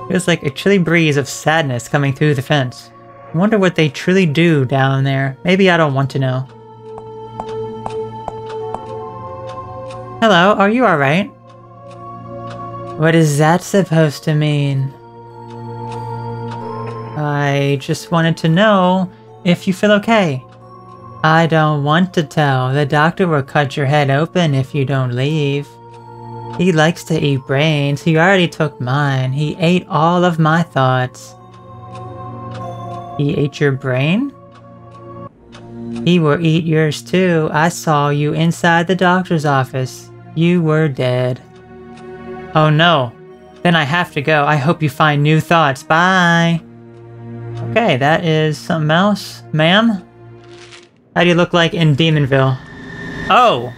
Feels like a chilly breeze of sadness coming through the fence. I wonder what they truly do down there. Maybe I don't want to know. Hello, are you alright? What is that supposed to mean? I just wanted to know if you feel okay. I don't want to tell. The doctor will cut your head open if you don't leave. He likes to eat brains. He already took mine. He ate all of my thoughts. He ate your brain? He will eat yours too. I saw you inside the doctor's office. You were dead. Oh no. Then I have to go. I hope you find new thoughts. Bye. Okay, that is something else. Ma'am? How do you look like in Demonville? Oh!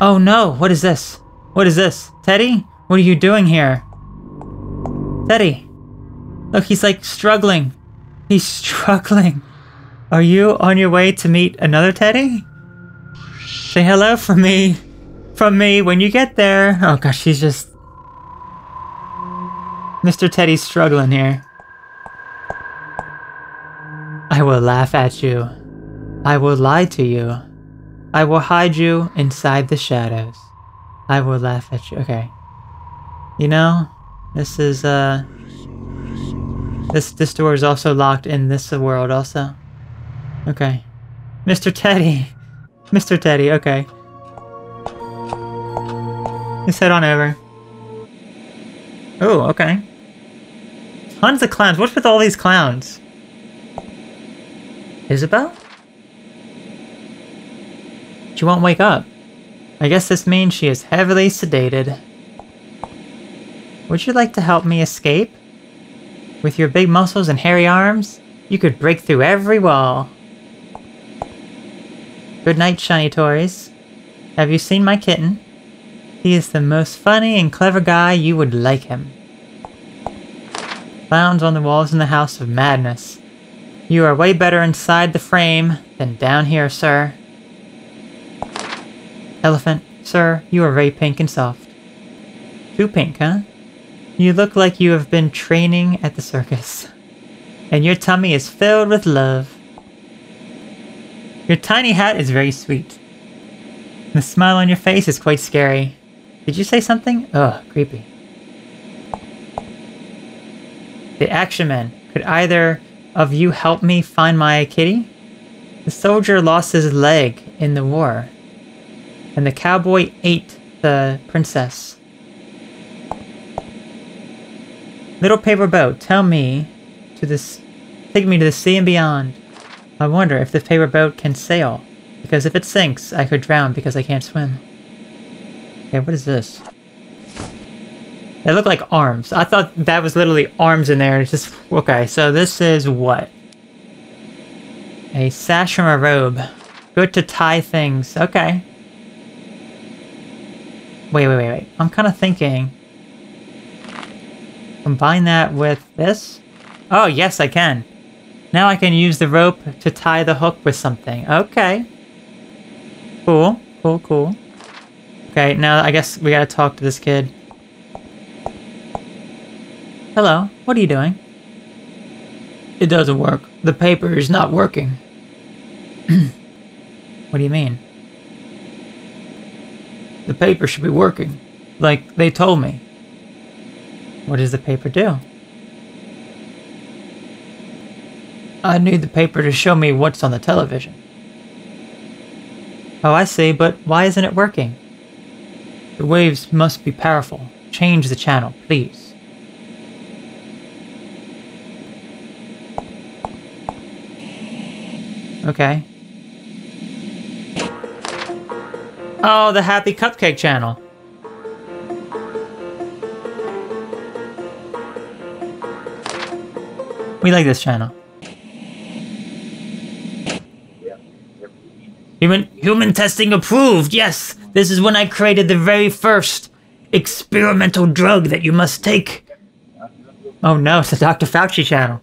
Oh no, what is this? What is this? Teddy? What are you doing here? Teddy! Look, he's like struggling. He's struggling. Are you on your way to meet another Teddy? Say hello from me. From me when you get there. Oh gosh, he's just... Mr. Teddy's struggling here. I will laugh at you. I will lie to you. I will hide you inside the shadows. I will laugh at you. Okay. You know, this is, uh... This, this door is also locked in this world also. Okay. Mr. Teddy. Mr. Teddy, okay. Let's head on over. Oh, okay. Tons of clowns. What's with all these clowns? Isabel? She won't wake up. I guess this means she is heavily sedated. Would you like to help me escape? With your big muscles and hairy arms, you could break through every wall. Good night, shiny toys. Have you seen my kitten? He is the most funny and clever guy, you would like him. Clowns on the walls in the House of Madness. You are way better inside the frame than down here, sir. Elephant, sir, you are very pink and soft. Too pink, huh? You look like you have been training at the circus. And your tummy is filled with love. Your tiny hat is very sweet. The smile on your face is quite scary. Did you say something? Ugh, creepy. The Action Man. Could either of you help me find my kitty? The soldier lost his leg in the war and the cowboy ate the princess. Little paper boat, tell me to this take me to the sea and beyond. I wonder if the paper boat can sail, because if it sinks, I could drown because I can't swim. Okay, what is this? They look like arms. I thought that was literally arms in there. It's just okay. So this is what? A sash from a robe. Good to tie things. Okay. Wait, wait, wait, wait. I'm kind of thinking... Combine that with this? Oh, yes, I can. Now I can use the rope to tie the hook with something. Okay. Cool, cool, cool. Okay, now I guess we gotta talk to this kid. Hello, what are you doing? It doesn't work. The paper is not working. what do you mean? The paper should be working. Like they told me. What does the paper do? I need the paper to show me what's on the television. Oh, I see, but why isn't it working? The waves must be powerful. Change the channel, please. Okay. Oh, the Happy Cupcake channel. We like this channel. Human, human testing approved, yes! This is when I created the very first experimental drug that you must take. Oh no, it's the Dr. Fauci channel.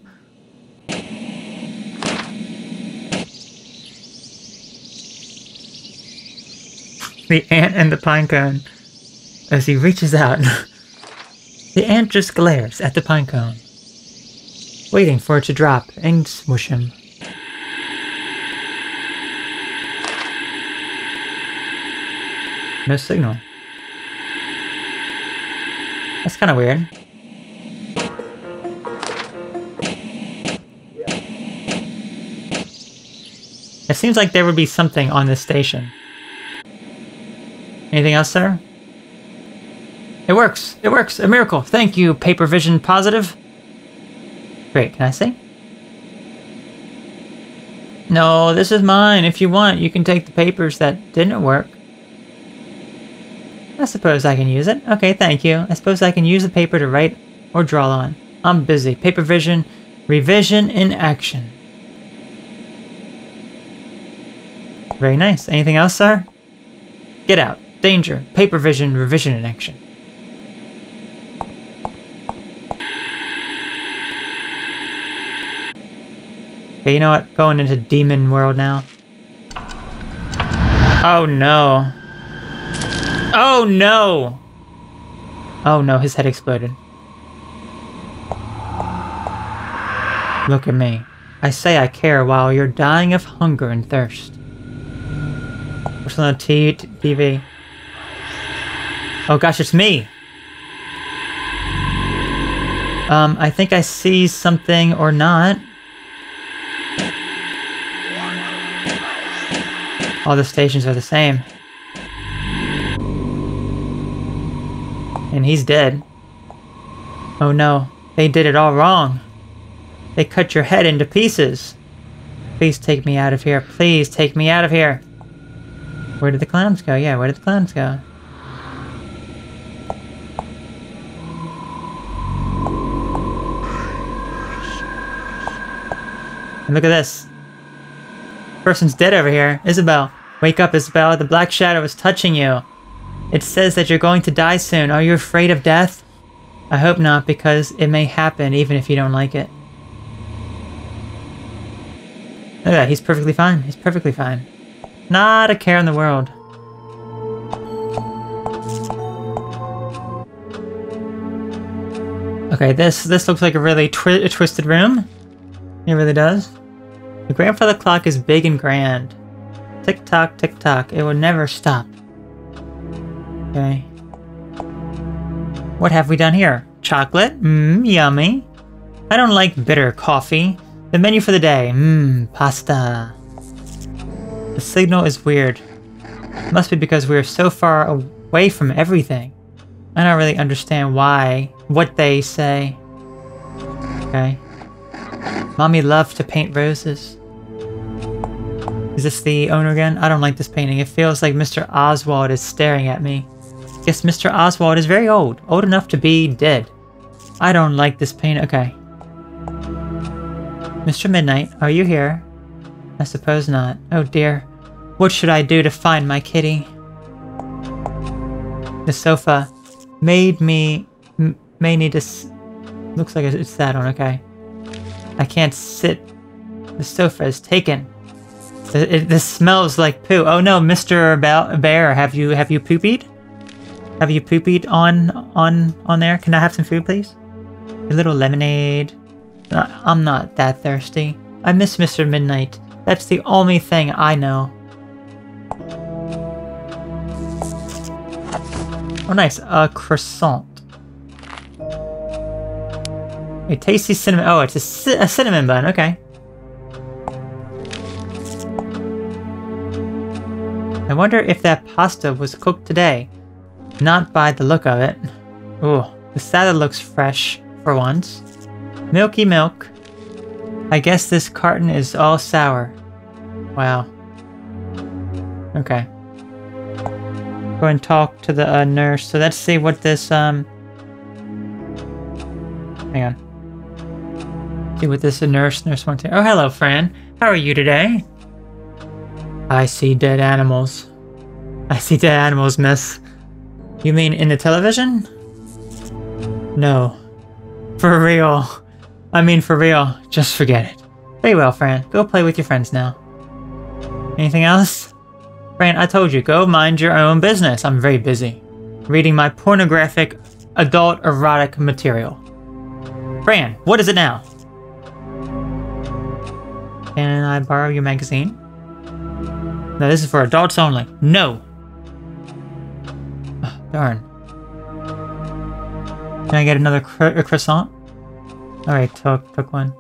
The ant and the pine cone as he reaches out. the ant just glares at the pine cone, waiting for it to drop and smush him. No signal. That's kind of weird. It seems like there would be something on this station. Anything else, sir? It works! It works! A miracle! Thank you, Paper Vision Positive! Great, can I see? No, this is mine. If you want, you can take the papers that didn't work. I suppose I can use it. Okay, thank you. I suppose I can use the paper to write or draw on. I'm busy. Paper vision, revision in action. Very nice. Anything else, sir? Get out. Danger. Paper vision, revision in action. Okay, you know what? Going into demon world now. Oh no. Oh no! Oh no, his head exploded. Look at me. I say I care while you're dying of hunger and thirst. What's on the TV? Oh gosh, it's me! Um, I think I see something or not. All the stations are the same. And he's dead. Oh no, they did it all wrong. They cut your head into pieces. Please take me out of here. Please take me out of here. Where did the clowns go? Yeah, where did the clowns go? And look at this. Person's dead over here. Isabel. Wake up, Isabel. The black shadow is touching you. It says that you're going to die soon. Are you afraid of death? I hope not, because it may happen even if you don't like it. Look at that, he's perfectly fine. He's perfectly fine. Not a care in the world. Okay, this this looks like a really twi a twisted room. It really does. The grandfather clock is big and grand. Tick tock, tick tock. It will never stop. Okay. What have we done here? Chocolate? Mmm, yummy. I don't like bitter coffee. The menu for the day. Mmm, pasta. The signal is weird. Must be because we are so far away from everything. I don't really understand why, what they say. Okay. Mommy loved to paint roses. Is this the owner again? I don't like this painting. It feels like Mr. Oswald is staring at me. Yes, Mr. Oswald is very old. Old enough to be dead. I don't like this paint. Okay. Mr. Midnight, are you here? I suppose not. Oh dear. What should I do to find my kitty? The sofa made me... may need to... looks like it's that one, okay. I can't sit. The sofa is taken. It, it- this smells like poo. Oh no, Mr. Ba- Bear, have you have you poopied? Have you poopied on on on there? Can I have some food, please? A little lemonade. Uh, I'm not that thirsty. I miss Mr. Midnight. That's the only thing I know. Oh, nice. A croissant. A tasty cinnamon. Oh, it's a, a cinnamon bun. Okay. I wonder if that pasta was cooked today. Not by the look of it. Ooh, the salad looks fresh for once. Milky milk. I guess this carton is all sour. Wow. Okay. Go and talk to the uh, nurse. So let's see what this, um... Hang on. See what this nurse nurse wants to... Oh, hello, Fran. How are you today? I see dead animals. I see dead animals, miss. You mean in the television? No. For real. I mean for real. Just forget it. Very well, Fran. Go play with your friends now. Anything else? Fran, I told you, go mind your own business. I'm very busy. Reading my pornographic, adult erotic material. Fran, what is it now? Can I borrow your magazine? No, this is for adults only. No! Ugh, darn. Can I get another cro croissant? Alright, took, took one.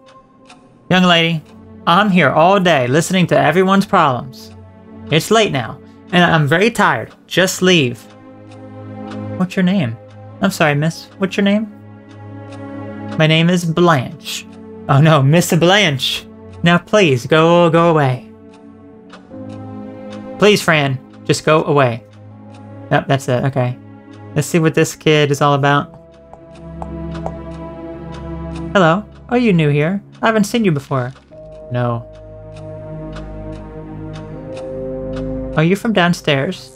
Young lady, I'm here all day listening to everyone's problems. It's late now, and I'm very tired. Just leave. What's your name? I'm sorry, miss. What's your name? My name is Blanche. Oh no, Miss Blanche. Now please, go, go away. Please, Fran, just go away. Yep, that's it, okay. Let's see what this kid is all about. Hello, are you new here? I haven't seen you before. No. Are you from downstairs?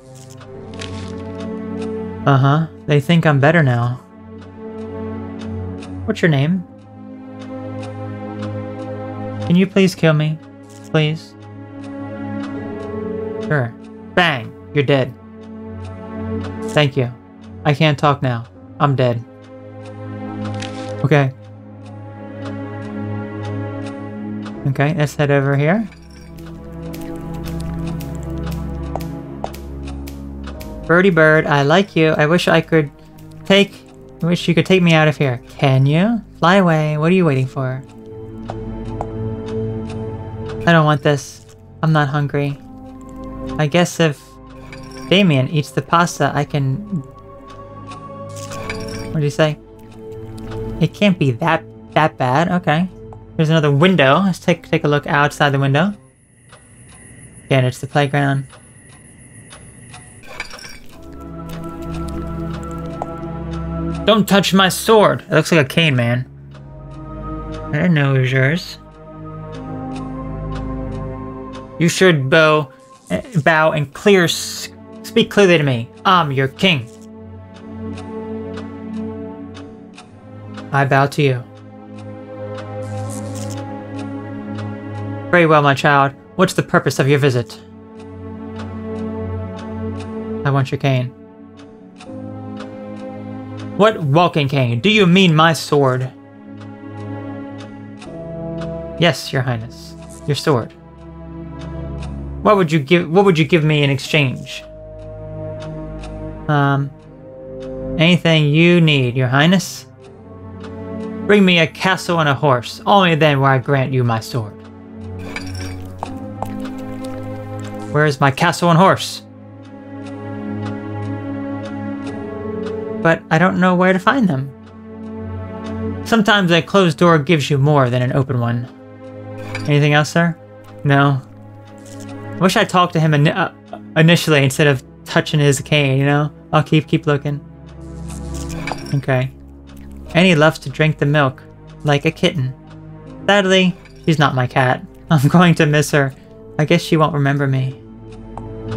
Uh-huh, they think I'm better now. What's your name? Can you please kill me? Please? Sure. Bang! You're dead. Thank you. I can't talk now. I'm dead. Okay. Okay, let's head over here. Birdie bird, I like you. I wish I could take... I wish you could take me out of here. Can you? Fly away. What are you waiting for? I don't want this. I'm not hungry. I guess if Damien eats the pasta, I can... What do you say? It can't be that that bad. Okay. There's another window. Let's take take a look outside the window. Again, it's the playground. Don't touch my sword! It looks like a cane, man. I didn't know it was yours. You should bow, eh, bow and clear, speak clearly to me. I'm your king. I bow to you. Very well, my child. What's the purpose of your visit? I want your cane. What walking cane? Do you mean my sword? Yes, your highness. Your sword. What would you give what would you give me in exchange? Um anything you need, your highness? Bring me a castle and a horse. Only then will I grant you my sword. Where is my castle and horse? But I don't know where to find them. Sometimes a closed door gives you more than an open one. Anything else, sir? No. I wish I talked to him in, uh, initially instead of touching his cane, you know? I'll keep keep looking. Okay. Annie loves to drink the milk, like a kitten. Sadly, she's not my cat. I'm going to miss her. I guess she won't remember me.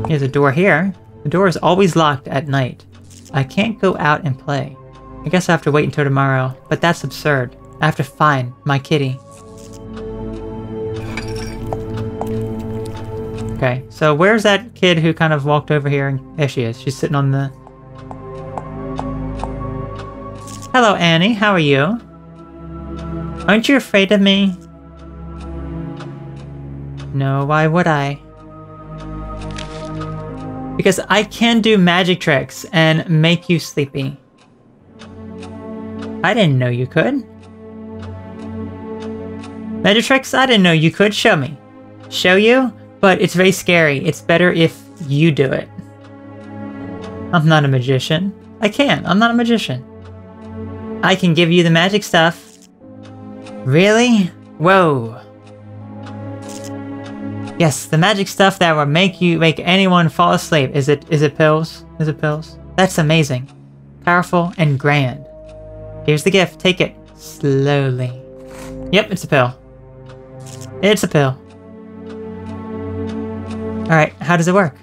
Here's a door here. The door is always locked at night. I can't go out and play. I guess I have to wait until tomorrow, but that's absurd. I have to find my kitty. Okay, so where's that kid who kind of walked over here? And there she is. She's sitting on the... Hello, Annie. How are you? Aren't you afraid of me? No, why would I? Because I can do magic tricks and make you sleepy. I didn't know you could. Magic tricks? I didn't know you could. Show me. Show you? But it's very scary. It's better if you do it. I'm not a magician. I can't. I'm not a magician. I can give you the magic stuff. Really? Whoa. Yes, the magic stuff that will make you make anyone fall asleep. Is it is it pills? Is it pills? That's amazing. Powerful and grand. Here's the gift. Take it. Slowly. Yep, it's a pill. It's a pill. Alright, how does it work?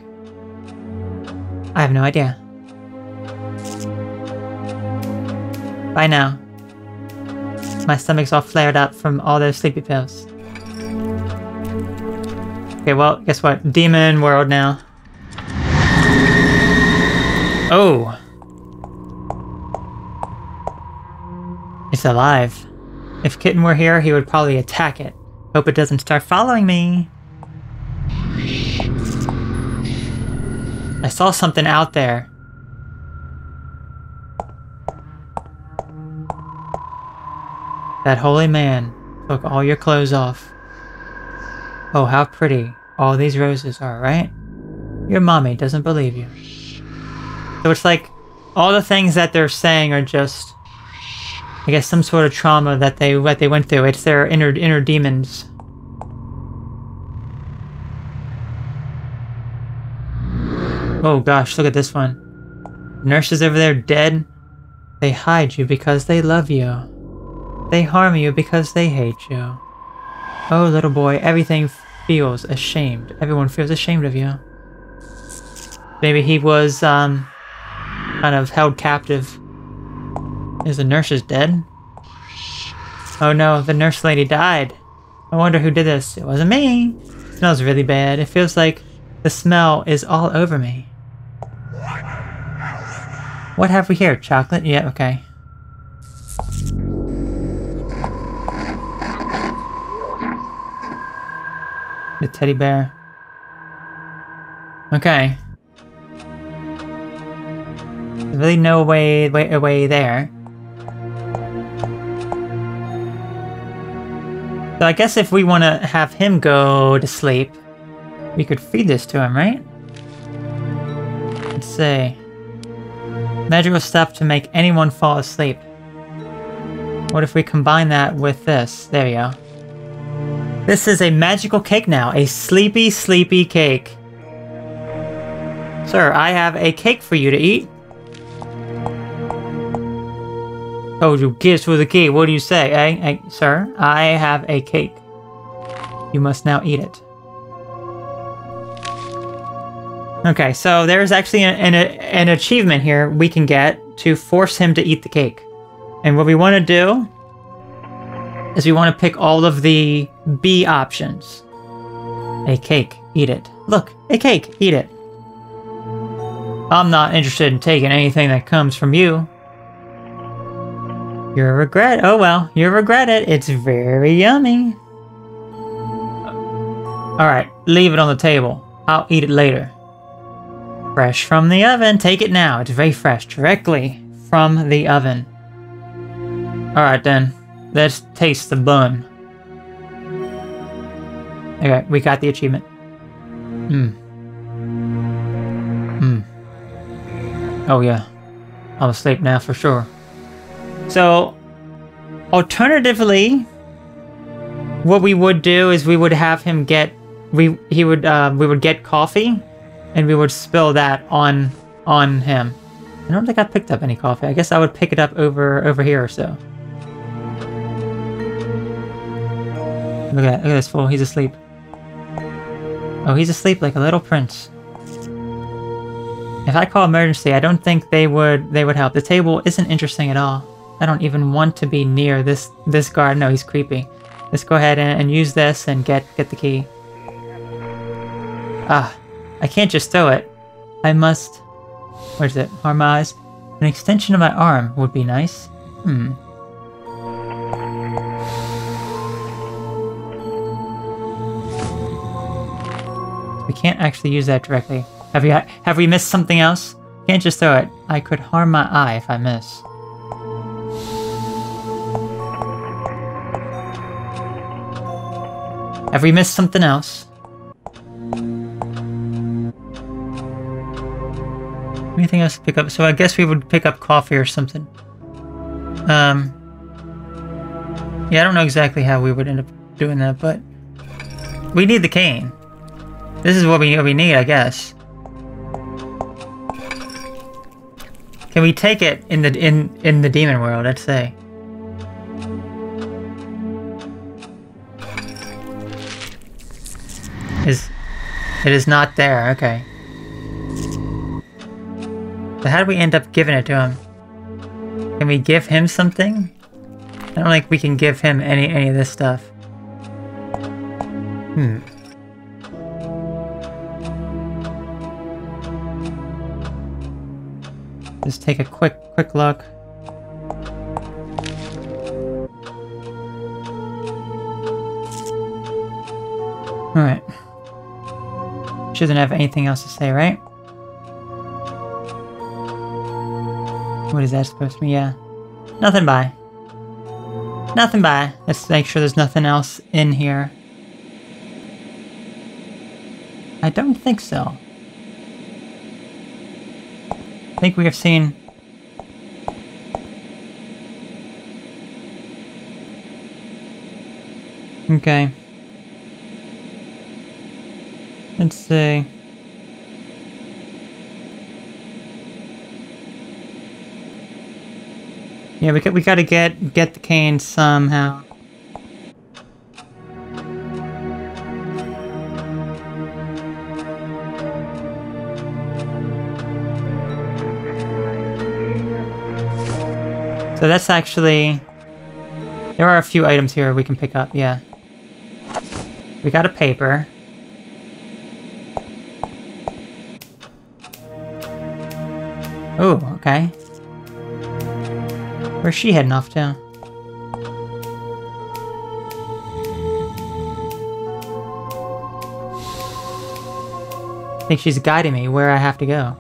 I have no idea. Bye now. My stomach's all flared up from all those sleepy pills. Okay, well, guess what? Demon world now. Oh! It's alive. If Kitten were here, he would probably attack it. Hope it doesn't start following me. I saw something out there. That holy man took all your clothes off. Oh, how pretty all these roses are, right? Your mommy doesn't believe you. So it's like all the things that they're saying are just, I guess, some sort of trauma that they that they went through. It's their inner inner demons. Oh gosh, look at this one. Nurses over there dead. They hide you because they love you. They harm you because they hate you. Oh, little boy, everything feels ashamed. Everyone feels ashamed of you. Maybe he was, um, kind of held captive. Is the nurse dead? Oh no, the nurse lady died. I wonder who did this. It wasn't me. It smells really bad. It feels like the smell is all over me. What have we here? Chocolate? Yeah, okay. The teddy bear. Okay. There's really no way, way away there. So I guess if we want to have him go to sleep, we could feed this to him, right? Let's see. Magical stuff to make anyone fall asleep. What if we combine that with this? There you go. This is a magical cake now. A sleepy, sleepy cake. Sir, I have a cake for you to eat. Oh, you gifts with a key. What do you say, eh? eh? Sir, I have a cake. You must now eat it. Okay, so there's actually an, an, an achievement here we can get to force him to eat the cake. And what we want to do is we want to pick all of the B options. A cake, eat it. Look, a cake, eat it. I'm not interested in taking anything that comes from you. You'll regret, oh well, you'll regret it. It's very yummy. Alright, leave it on the table. I'll eat it later. Fresh from the oven. Take it now. It's very fresh. Directly from the oven. Alright then. Let's taste the bun. Okay, we got the achievement. Hmm. Hmm. Oh yeah. I'm asleep now for sure. So, alternatively, what we would do is we would have him get we he would uh, we would get coffee and we would spill that on on him. I don't think I picked up any coffee. I guess I would pick it up over over here or so. Look at that. Look at this fool. He's asleep. Oh, he's asleep like a little prince. If I call emergency, I don't think they would they would help. The table isn't interesting at all. I don't even want to be near this this guard. No, he's creepy. Let's go ahead and, and use this and get get the key. Ah, I can't just throw it. I must... Where's it? Harmonize. An extension of my arm would be nice. Hmm. We can't actually use that directly. Have we have we missed something else? Can't just throw it. I could harm my eye if I miss. Have we missed something else? Anything else to pick up? So I guess we would pick up coffee or something. Um. Yeah, I don't know exactly how we would end up doing that, but we need the cane. This is what we what we need, I guess. Can we take it in the in in the demon world? Let's say. Is it is not there? Okay. So how do we end up giving it to him? Can we give him something? I don't think we can give him any any of this stuff. Hmm. Just take a quick quick look. Alright. She doesn't have anything else to say, right? What is that supposed to be? Yeah. Nothing by. Nothing by. Let's make sure there's nothing else in here. I don't think so. I think we have seen... Okay. Let's see. Yeah, we got we gotta get get the cane somehow. So that's actually... There are a few items here we can pick up, yeah. We got a paper. Oh. Where's she heading off to? I think she's guiding me where I have to go.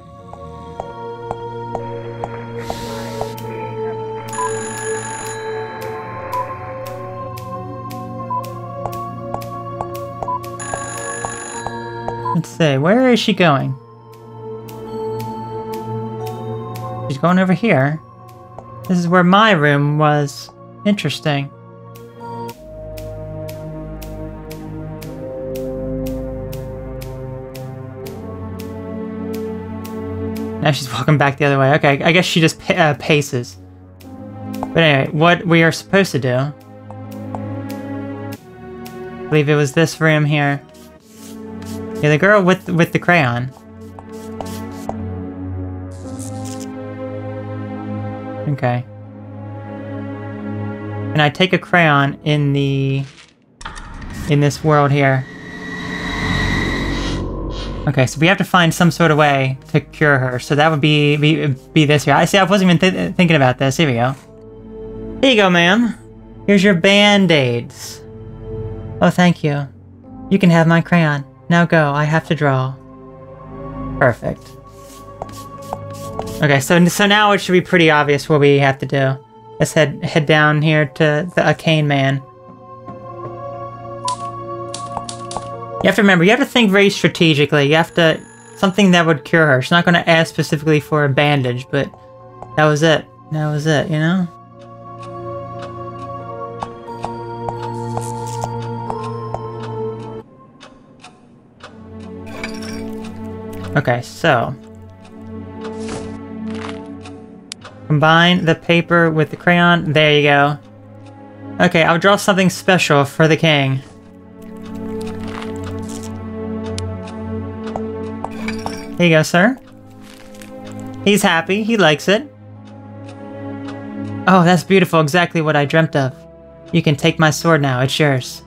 Let's see, where is she going? She's going over here. This is where my room was. Interesting. Now she's walking back the other way. Okay, I guess she just uh, paces. But anyway, what we are supposed to do... I believe it was this room here. Yeah, the girl with with the crayon. Okay. And I take a crayon in the... in this world here. Okay, so we have to find some sort of way to cure her. So that would be be, be this here. I see. I wasn't even th thinking about this. Here we go. Here you go, ma'am. Here's your band-aids. Oh, thank you. You can have my crayon. Now go. I have to draw. Perfect. Okay, so so now it should be pretty obvious what we have to do. Let's head head down here to the Arcane Man. You have to remember, you have to think very strategically. You have to... Something that would cure her. She's not going to ask specifically for a bandage, but that was it. That was it, you know? Okay, so... Combine the paper with the crayon. There you go. Okay, I'll draw something special for the king. Here you go, sir. He's happy. He likes it. Oh, that's beautiful. Exactly what I dreamt of. You can take my sword now. It's yours.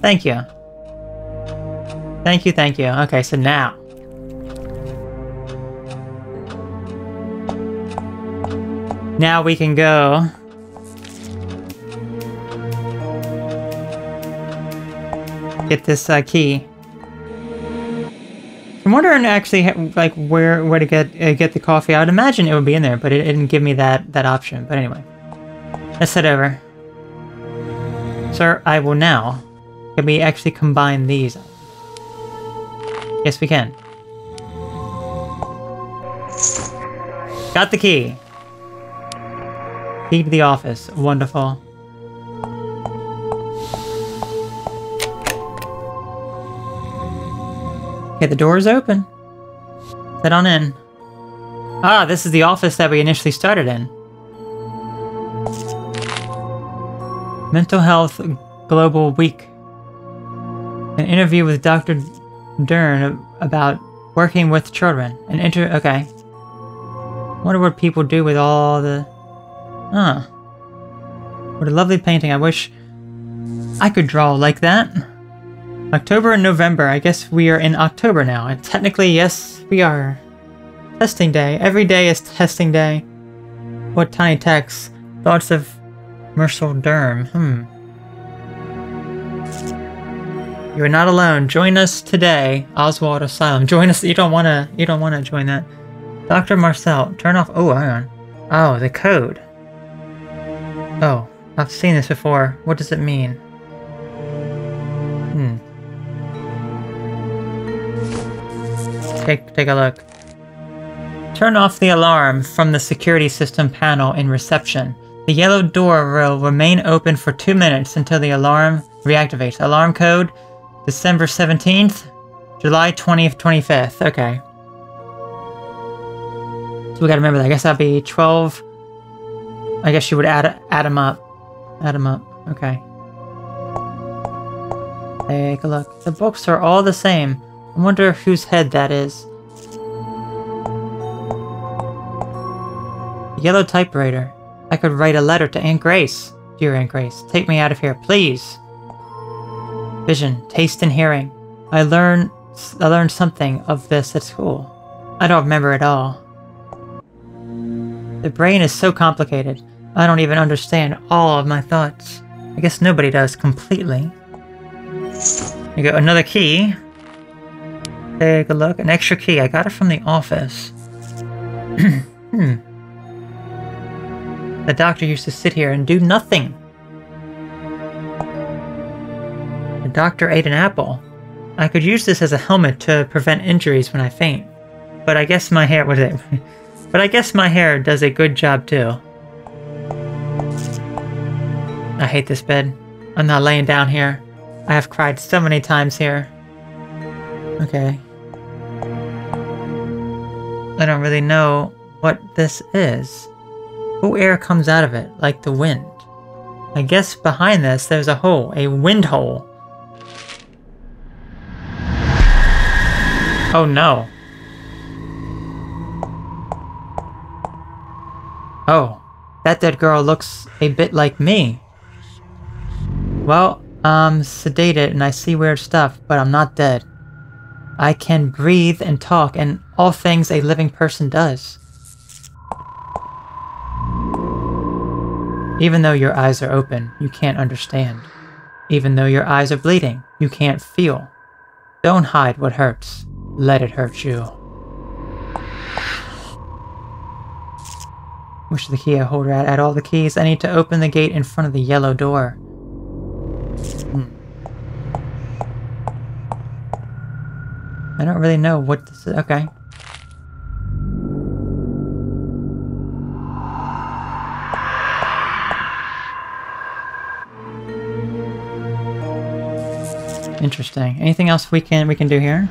Thank you. Thank you, thank you. Okay, so now. Now we can go get this uh, key. I'm wondering actually like where where to get uh, get the coffee. I would imagine it would be in there, but it, it didn't give me that that option. But anyway, let's head over. Sir, I will now. Can we actually combine these? Yes, we can. Got the key. To the office. Wonderful. Okay, the door is open. Head on in. Ah, this is the office that we initially started in. Mental Health Global Week. An interview with Dr. Deern about working with children. An inter- okay. Wonder what people do with all the... Huh. What a lovely painting. I wish I could draw like that. October and November. I guess we are in October now. And technically, yes, we are. Testing day. Every day is testing day. What tiny text. Thoughts of Marcel Deern. Hmm. You are not alone. Join us today, Oswald Asylum. Join us. You don't wanna. You don't wanna join that. Dr. Marcel, turn off. Oh, hang on. Oh, the code. Oh, I've seen this before. What does it mean? Hmm. Take, take a look. Turn off the alarm from the security system panel in reception. The yellow door will remain open for two minutes until the alarm reactivates. Alarm code December 17th, July 20th, 25th. Okay. So we gotta remember that. I guess that'd be 12. I guess you would add, add them up. Add them up. Okay. Take a look. The books are all the same. I wonder whose head that is. Yellow typewriter. I could write a letter to Aunt Grace. Dear Aunt Grace, take me out of here, please. Vision, taste and hearing. I learned I learned something of this at school. I don't remember it all. The brain is so complicated. I don't even understand all of my thoughts. I guess nobody does completely. You got another key. Take a look. An extra key. I got it from the office. hmm. The doctor used to sit here and do nothing. The doctor ate an apple. I could use this as a helmet to prevent injuries when I faint. But I guess my hair was it. but I guess my hair does a good job too. I hate this bed. I'm not laying down here. I have cried so many times here. Okay. I don't really know what this is. Cool air comes out of it, like the wind. I guess behind this there's a hole, a wind hole. Oh no. Oh, that dead girl looks a bit like me. Well, I'm sedated and I see weird stuff, but I'm not dead. I can breathe and talk and all things a living person does. Even though your eyes are open, you can't understand. Even though your eyes are bleeding, you can't feel. Don't hide what hurts. Let it hurt you. Wish the key I hold at, at all the keys. I need to open the gate in front of the yellow door. I don't really know what this is. Okay. Interesting. Anything else we can we can do here?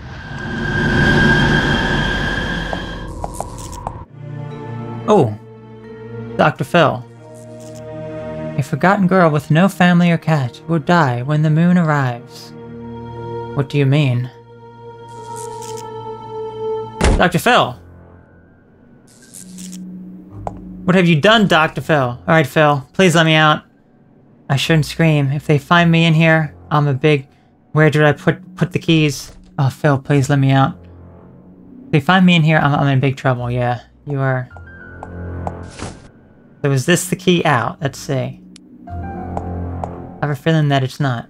Oh, Dr. Phil. A forgotten girl with no family or cat will die when the moon arrives. What do you mean? Dr. Phil! What have you done, Dr. Phil? Alright, Phil, please let me out. I shouldn't scream. If they find me in here, I'm a big where did I put put the keys? Oh, Phil, please let me out. If they find me in here, I'm, I'm in big trouble. Yeah, you are. So is this the key out? Let's see. I have a feeling that it's not.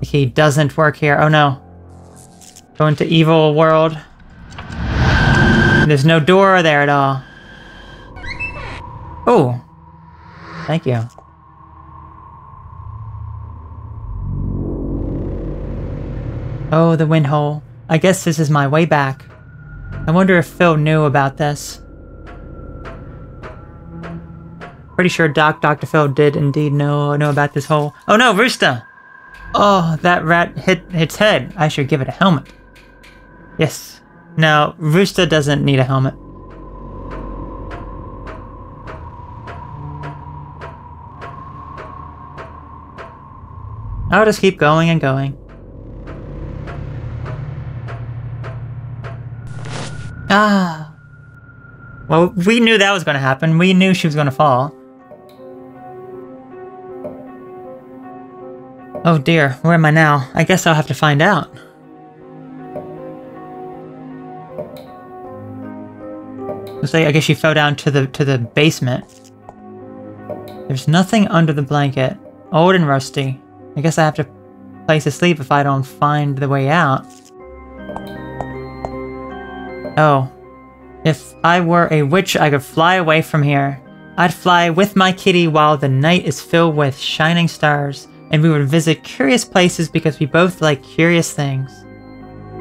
The key doesn't work here. Oh no. Go into evil world. There's no door there at all. Oh. Thank you. Oh, the wind hole. I guess this is my way back. I wonder if Phil knew about this. Pretty sure Doc Dr. Phil did indeed know know about this hole. Oh no, Rooster! Oh, that rat hit its head. I should give it a helmet. Yes. No, Rooster doesn't need a helmet. I'll just keep going and going. Ah. Well, we knew that was going to happen. We knew she was going to fall. Oh dear, where am I now? I guess I'll have to find out. I guess she fell down to the to the basement. There's nothing under the blanket. Old and rusty. I guess I have to place to sleep if I don't find the way out. Oh. If I were a witch, I could fly away from here. I'd fly with my kitty while the night is filled with shining stars, and we would visit curious places because we both like curious things.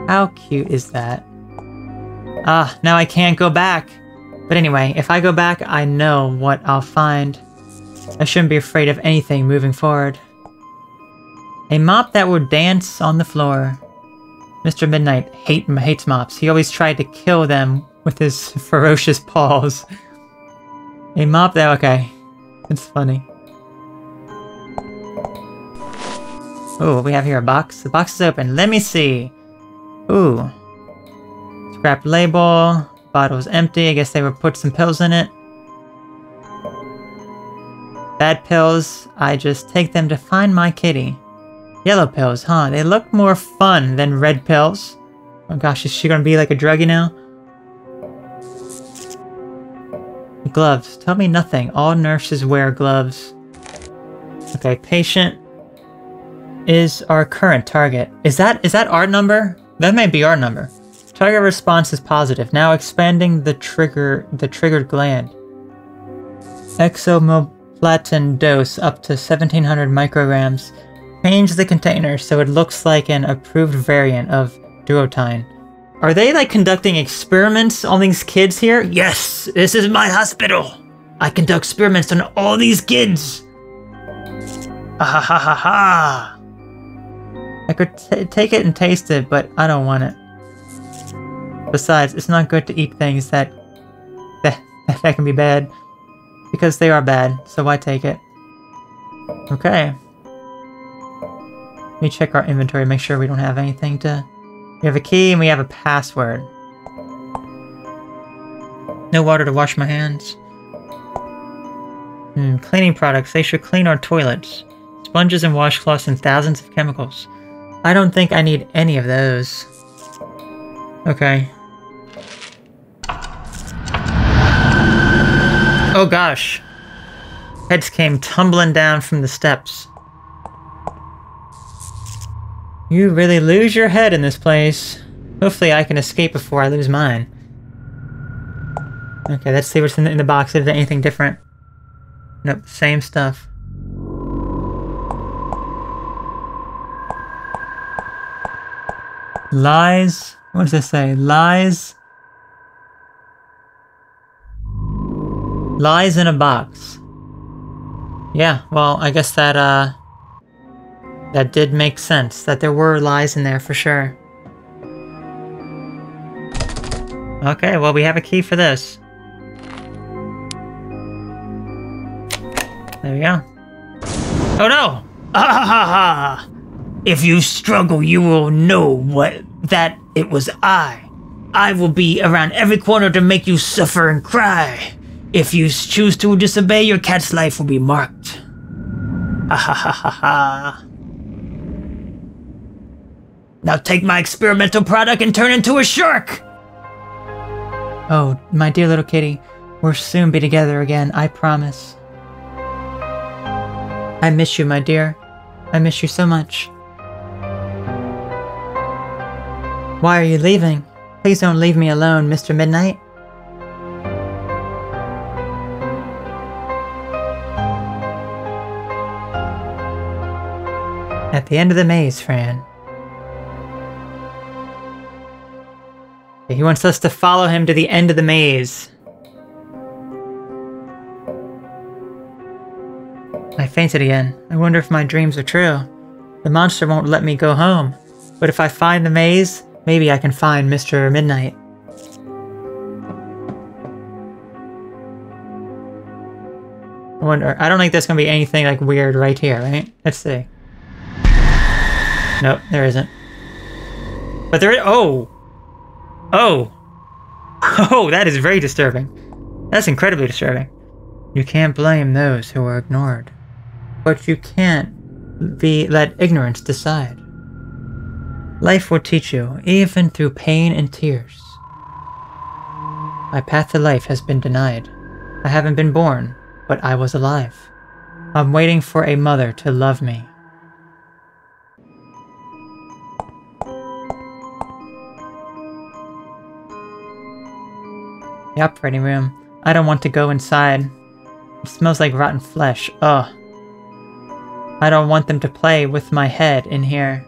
How cute is that? Ah, now I can't go back. But anyway, if I go back, I know what I'll find. I shouldn't be afraid of anything moving forward. A mop that would dance on the floor. Mr. Midnight hate, hates mops. He always tried to kill them with his ferocious paws. A mop that, okay. It's funny. Oh, we have here a box. The box is open. Let me see. Ooh. Scrap label. Bottle's empty. I guess they would put some pills in it. Bad pills. I just take them to find my kitty. Yellow pills, huh? They look more fun than red pills. Oh gosh, is she gonna be like a druggie now? Gloves. Tell me nothing. All nurses wear gloves. Okay, patient is our current target. Is that is that our number? That may be our number. Target response is positive. Now expanding the trigger the triggered gland. Exomoplatin dose up to 1700 micrograms. Change the container so it looks like an approved variant of duotine. Are they like conducting experiments on these kids here? Yes, this is my hospital. I conduct experiments on all these kids. Ah ha ha ha ha. I could take it and taste it, but I don't want it. Besides, it's not good to eat things that, that that can be bad. Because they are bad, so why take it? Okay. Let me check our inventory, make sure we don't have anything to we have a key and we have a password. No water to wash my hands. Hmm, cleaning products. They should clean our toilets. Sponges and washcloths and thousands of chemicals. I don't think I need any of those. Okay. Oh gosh. Heads came tumbling down from the steps. You really lose your head in this place. Hopefully I can escape before I lose mine. Okay, let's see what's in the, in the box. Is there anything different? Nope, same stuff. Lies? What does this say? Lies? Lies in a box. Yeah, well, I guess that, uh, that did make sense, that there were lies in there for sure. Okay, well we have a key for this. There we go. Oh no! Ah ha ha! If you struggle, you will know what that it was I. I will be around every corner to make you suffer and cry. If you choose to disobey, your cat's life will be marked. Ha ha ha ha. Now take my experimental product and turn into a shark! Oh, my dear little kitty, we'll soon be together again, I promise. I miss you, my dear. I miss you so much. Why are you leaving? Please don't leave me alone, Mr. Midnight. At the end of the maze, Fran. He wants us to follow him to the end of the maze. I fainted again. I wonder if my dreams are true. The monster won't let me go home. But if I find the maze, maybe I can find Mr. Midnight. I wonder, I don't think there's gonna be anything like weird right here, right? Let's see. Nope, there isn't. But there is, oh! Oh! Oh, that is very disturbing. That's incredibly disturbing. You can't blame those who are ignored. But you can't be let ignorance decide. Life will teach you, even through pain and tears. My path to life has been denied. I haven't been born, but I was alive. I'm waiting for a mother to love me. The operating room. I don't want to go inside. It smells like rotten flesh. Ugh. I don't want them to play with my head in here.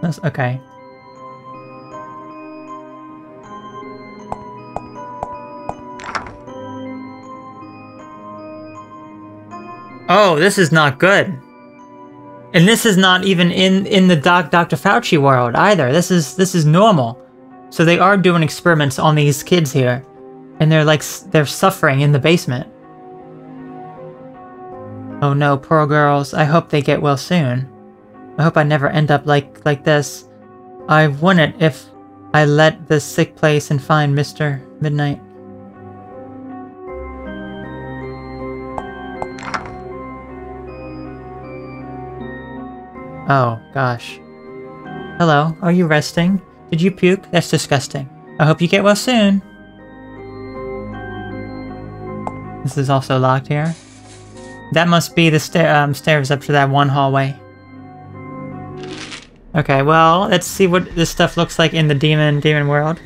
That's okay. Oh, this is not good. And this is not even in in the doc Dr. Fauci world either. This is this is normal. So they are doing experiments on these kids here, and they're like they're suffering in the basement. Oh no, poor girls. I hope they get well soon. I hope I never end up like like this. I wouldn't if I let this sick place and find Mr. Midnight. Oh, gosh. Hello, are you resting? Did you puke? That's disgusting. I hope you get well soon. This is also locked here. That must be the sta um, stairs up to that one hallway. Okay, well, let's see what this stuff looks like in the demon demon world.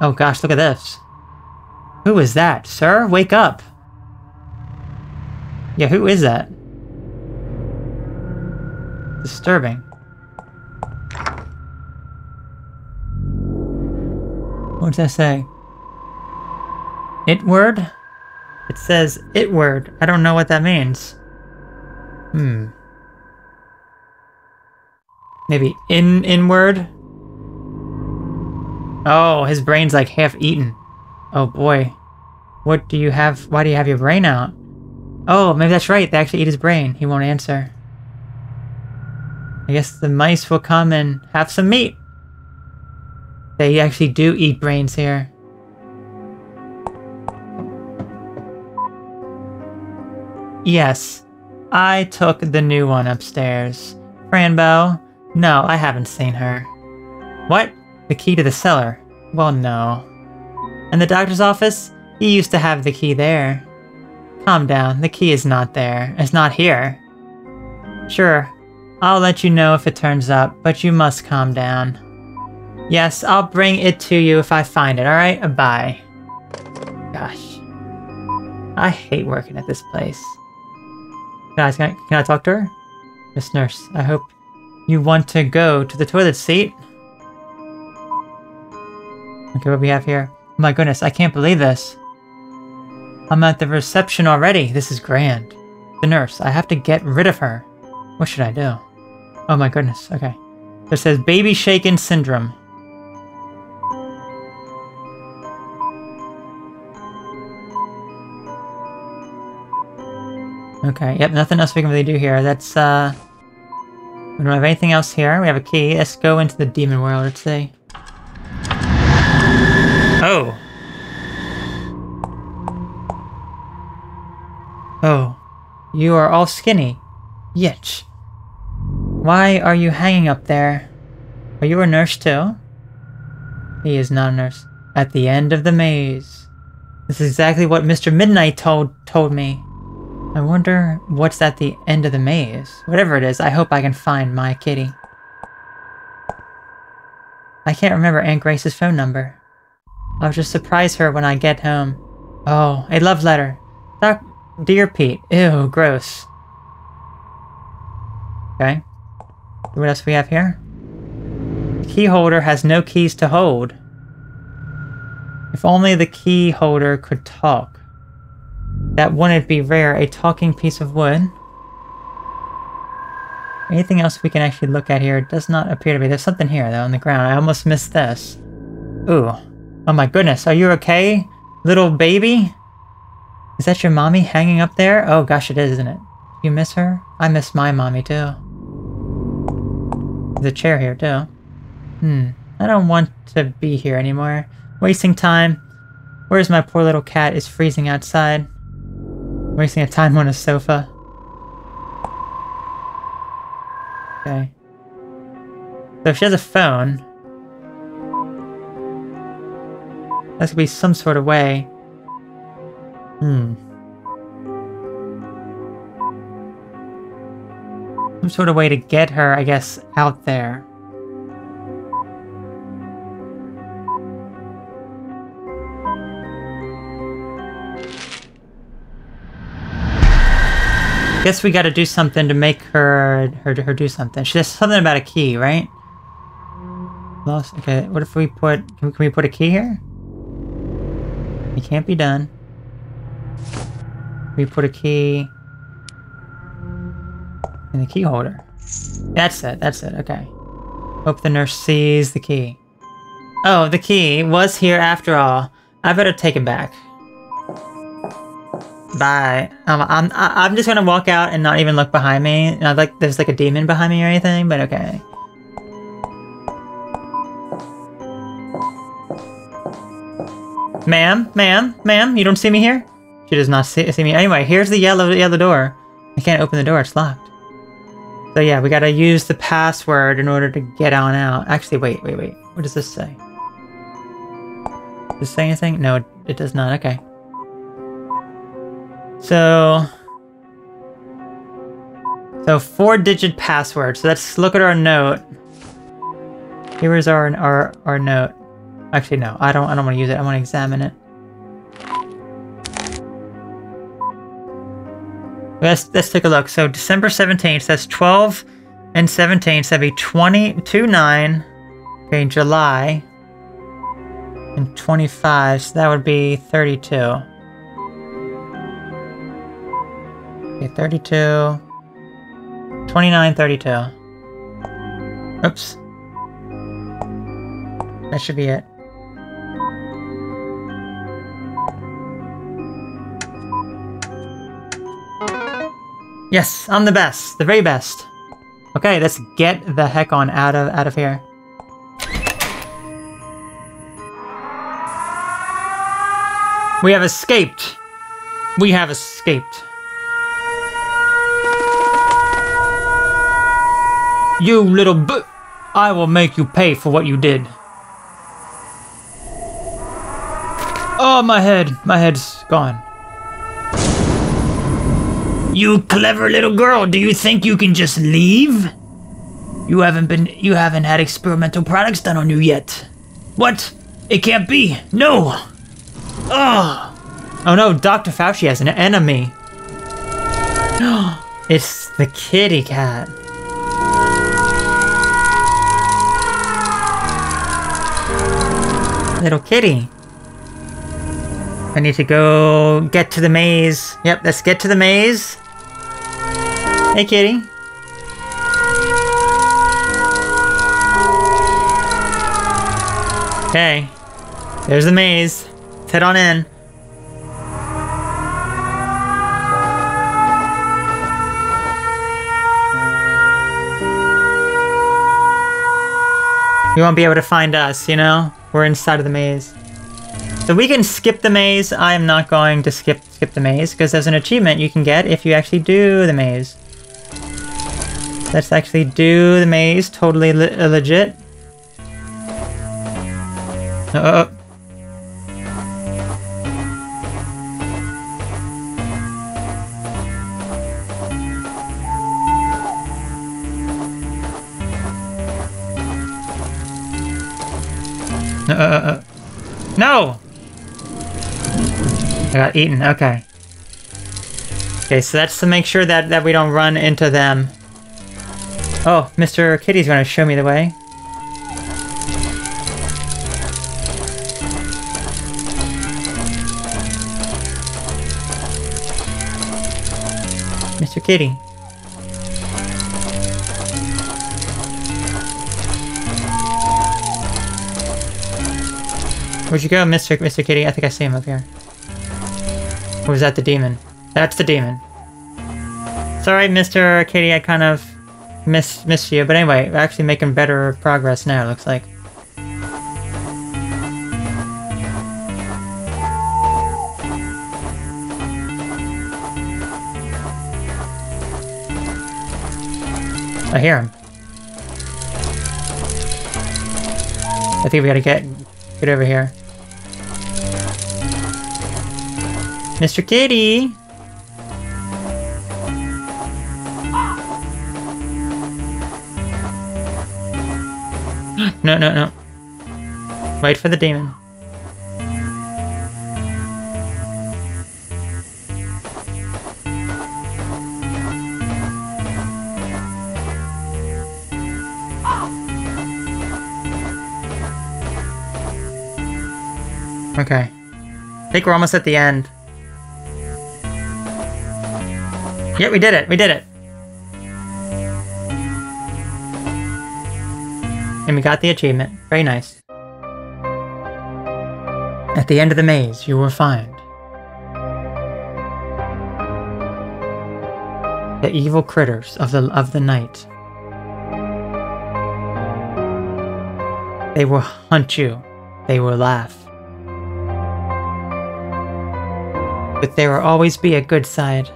Oh gosh, look at this. Who is that? Sir, wake up! Yeah, who is that? Disturbing. What does that say? It word? It says it word. I don't know what that means. Hmm. Maybe in inward? Oh, his brain's like half eaten. Oh boy. What do you have? Why do you have your brain out? Oh, maybe that's right. They actually eat his brain. He won't answer. I guess the mice will come and have some meat. They actually do eat brains here. Yes, I took the new one upstairs. Fran Bow? No, I haven't seen her. What? The key to the cellar? Well, no. And the doctor's office? He used to have the key there. Calm down, the key is not there. It's not here. Sure, I'll let you know if it turns up, but you must calm down. Yes, I'll bring it to you if I find it, alright? Bye. Gosh. I hate working at this place. Guys, can I, can I talk to her? Miss Nurse, I hope you want to go to the toilet seat. Okay, what do we have here? Oh my goodness, I can't believe this. I'm at the reception already. This is grand. The nurse. I have to get rid of her. What should I do? Oh my goodness. Okay. It says baby shaken syndrome. Okay, yep, nothing else we can really do here. That's, uh... We don't have anything else here. We have a key. Let's go into the demon world, let's see. Oh! Oh. You are all skinny. Yitch. Why are you hanging up there? Are you a nurse too? He is not a nurse. At the end of the maze. This is exactly what Mr. Midnight told told me. I wonder what's at the end of the maze. Whatever it is, I hope I can find my kitty. I can't remember Aunt Grace's phone number. I'll just surprise her when I get home. Oh, a love letter. Doc Dear Pete. Ew, gross. Okay. What else we have here? Key holder has no keys to hold. If only the key holder could talk. That wouldn't be rare, a talking piece of wood. Anything else we can actually look at here? It does not appear to be. There's something here, though, on the ground. I almost missed this. Ooh. Oh my goodness, are you okay? Little baby? Is that your mommy hanging up there? Oh gosh, it is, isn't it? You miss her? I miss my mommy, too. There's a chair here, too. Hmm. I don't want to be here anymore. Wasting time. Where's my poor little cat is freezing outside. Wasting a time on a sofa. Okay. So if she has a phone, that's gonna be some sort of way. Hmm. Some sort of way to get her, I guess, out there. Guess we gotta do something to make her, her, her do something. She says something about a key, right? Lost, okay, what if we put, can, can we put a key here? It can't be done. We put a key in the key holder. That's it, that's it, okay. Hope the nurse sees the key. Oh, the key was here after all. I better take it back. Bye. Um, I'm I'm just gonna walk out and not even look behind me. Not like there's like a demon behind me or anything, but okay. Ma'am, ma'am, ma'am, you don't see me here? She does not see, see me. Anyway, here's the yellow yellow door. I can't open the door, it's locked. So yeah, we gotta use the password in order to get on out. Actually, wait, wait, wait. What does this say? Does this say anything? No, it, it does not. Okay. So... So four-digit password. So let's look at our note. Here is our our our note. Actually, no. I don't. I don't want to use it. I want to examine it. Let's let's take a look. So December seventeenth. That's twelve and seventeen. So that'd be twenty-two nine. Okay, July. And twenty-five. So that would be thirty-two. Okay, 32. 29, 32. Oops. That should be it. Yes, I'm the best. The very best. Okay, let's get the heck on out of out of here. We have escaped. We have escaped. You little b- I will make you pay for what you did. Oh, my head. My head's gone. You clever little girl, do you think you can just leave? You haven't been- you haven't had experimental products done on you yet. What? It can't be. No! Oh! Oh no, Dr. Fauci has an enemy. it's the kitty cat. Little kitty. I need to go get to the maze. Yep, let's get to the maze. Hey, kitty. Okay. There's the maze. Let's head on in. You won't be able to find us, you know? We're inside of the maze. So we can skip the maze. I am not going to skip skip the maze because there's an achievement you can get if you actually do the maze. Let's actually do the maze. Totally le legit. Uh oh. Uh, uh, uh. No! I got eaten, okay. Okay, so that's to make sure that, that we don't run into them. Oh, Mr. Kitty's gonna show me the way. Mr. Kitty. Where'd you go, Mr. Mr. Kitty? I think I see him up here. Or was that the demon? That's the demon. Sorry, Mr. Kitty, I kind of missed, you. But anyway, we're actually making better progress now, it looks like. I hear him. I think we gotta get get over here. Mr. Kitty! No, no, no. Wait for the demon. Okay. I think we're almost at the end. Yeah, we did it. We did it. And we got the achievement. Very nice. At the end of the maze, you will find the evil critters of the of the night. They will hunt you. They will laugh. But there will always be a good side.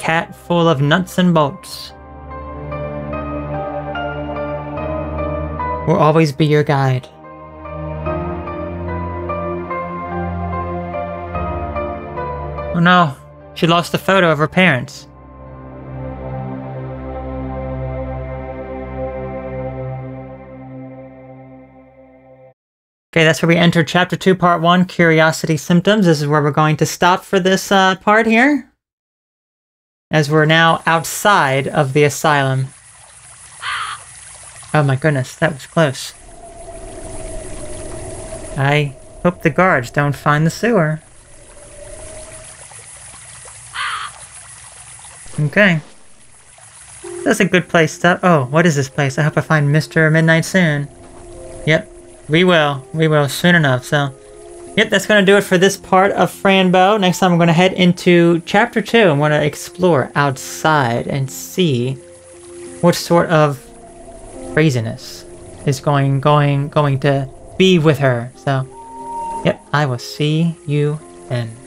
Cat full of nuts and bolts. Will always be your guide. Oh no, she lost the photo of her parents. Okay, that's where we enter Chapter 2, Part 1, Curiosity Symptoms. This is where we're going to stop for this uh, part here as we're now outside of the asylum. Oh my goodness, that was close. I hope the guards don't find the sewer. Okay. That's a good place to- Oh, what is this place? I hope I find Mr. Midnight soon. Yep, we will. We will soon enough, so... Yep, that's going to do it for this part of Fran Bow. Next time I'm going to head into Chapter 2. I'm going to explore outside and see what sort of craziness is going going going to be with her. So, yep, I will see you then.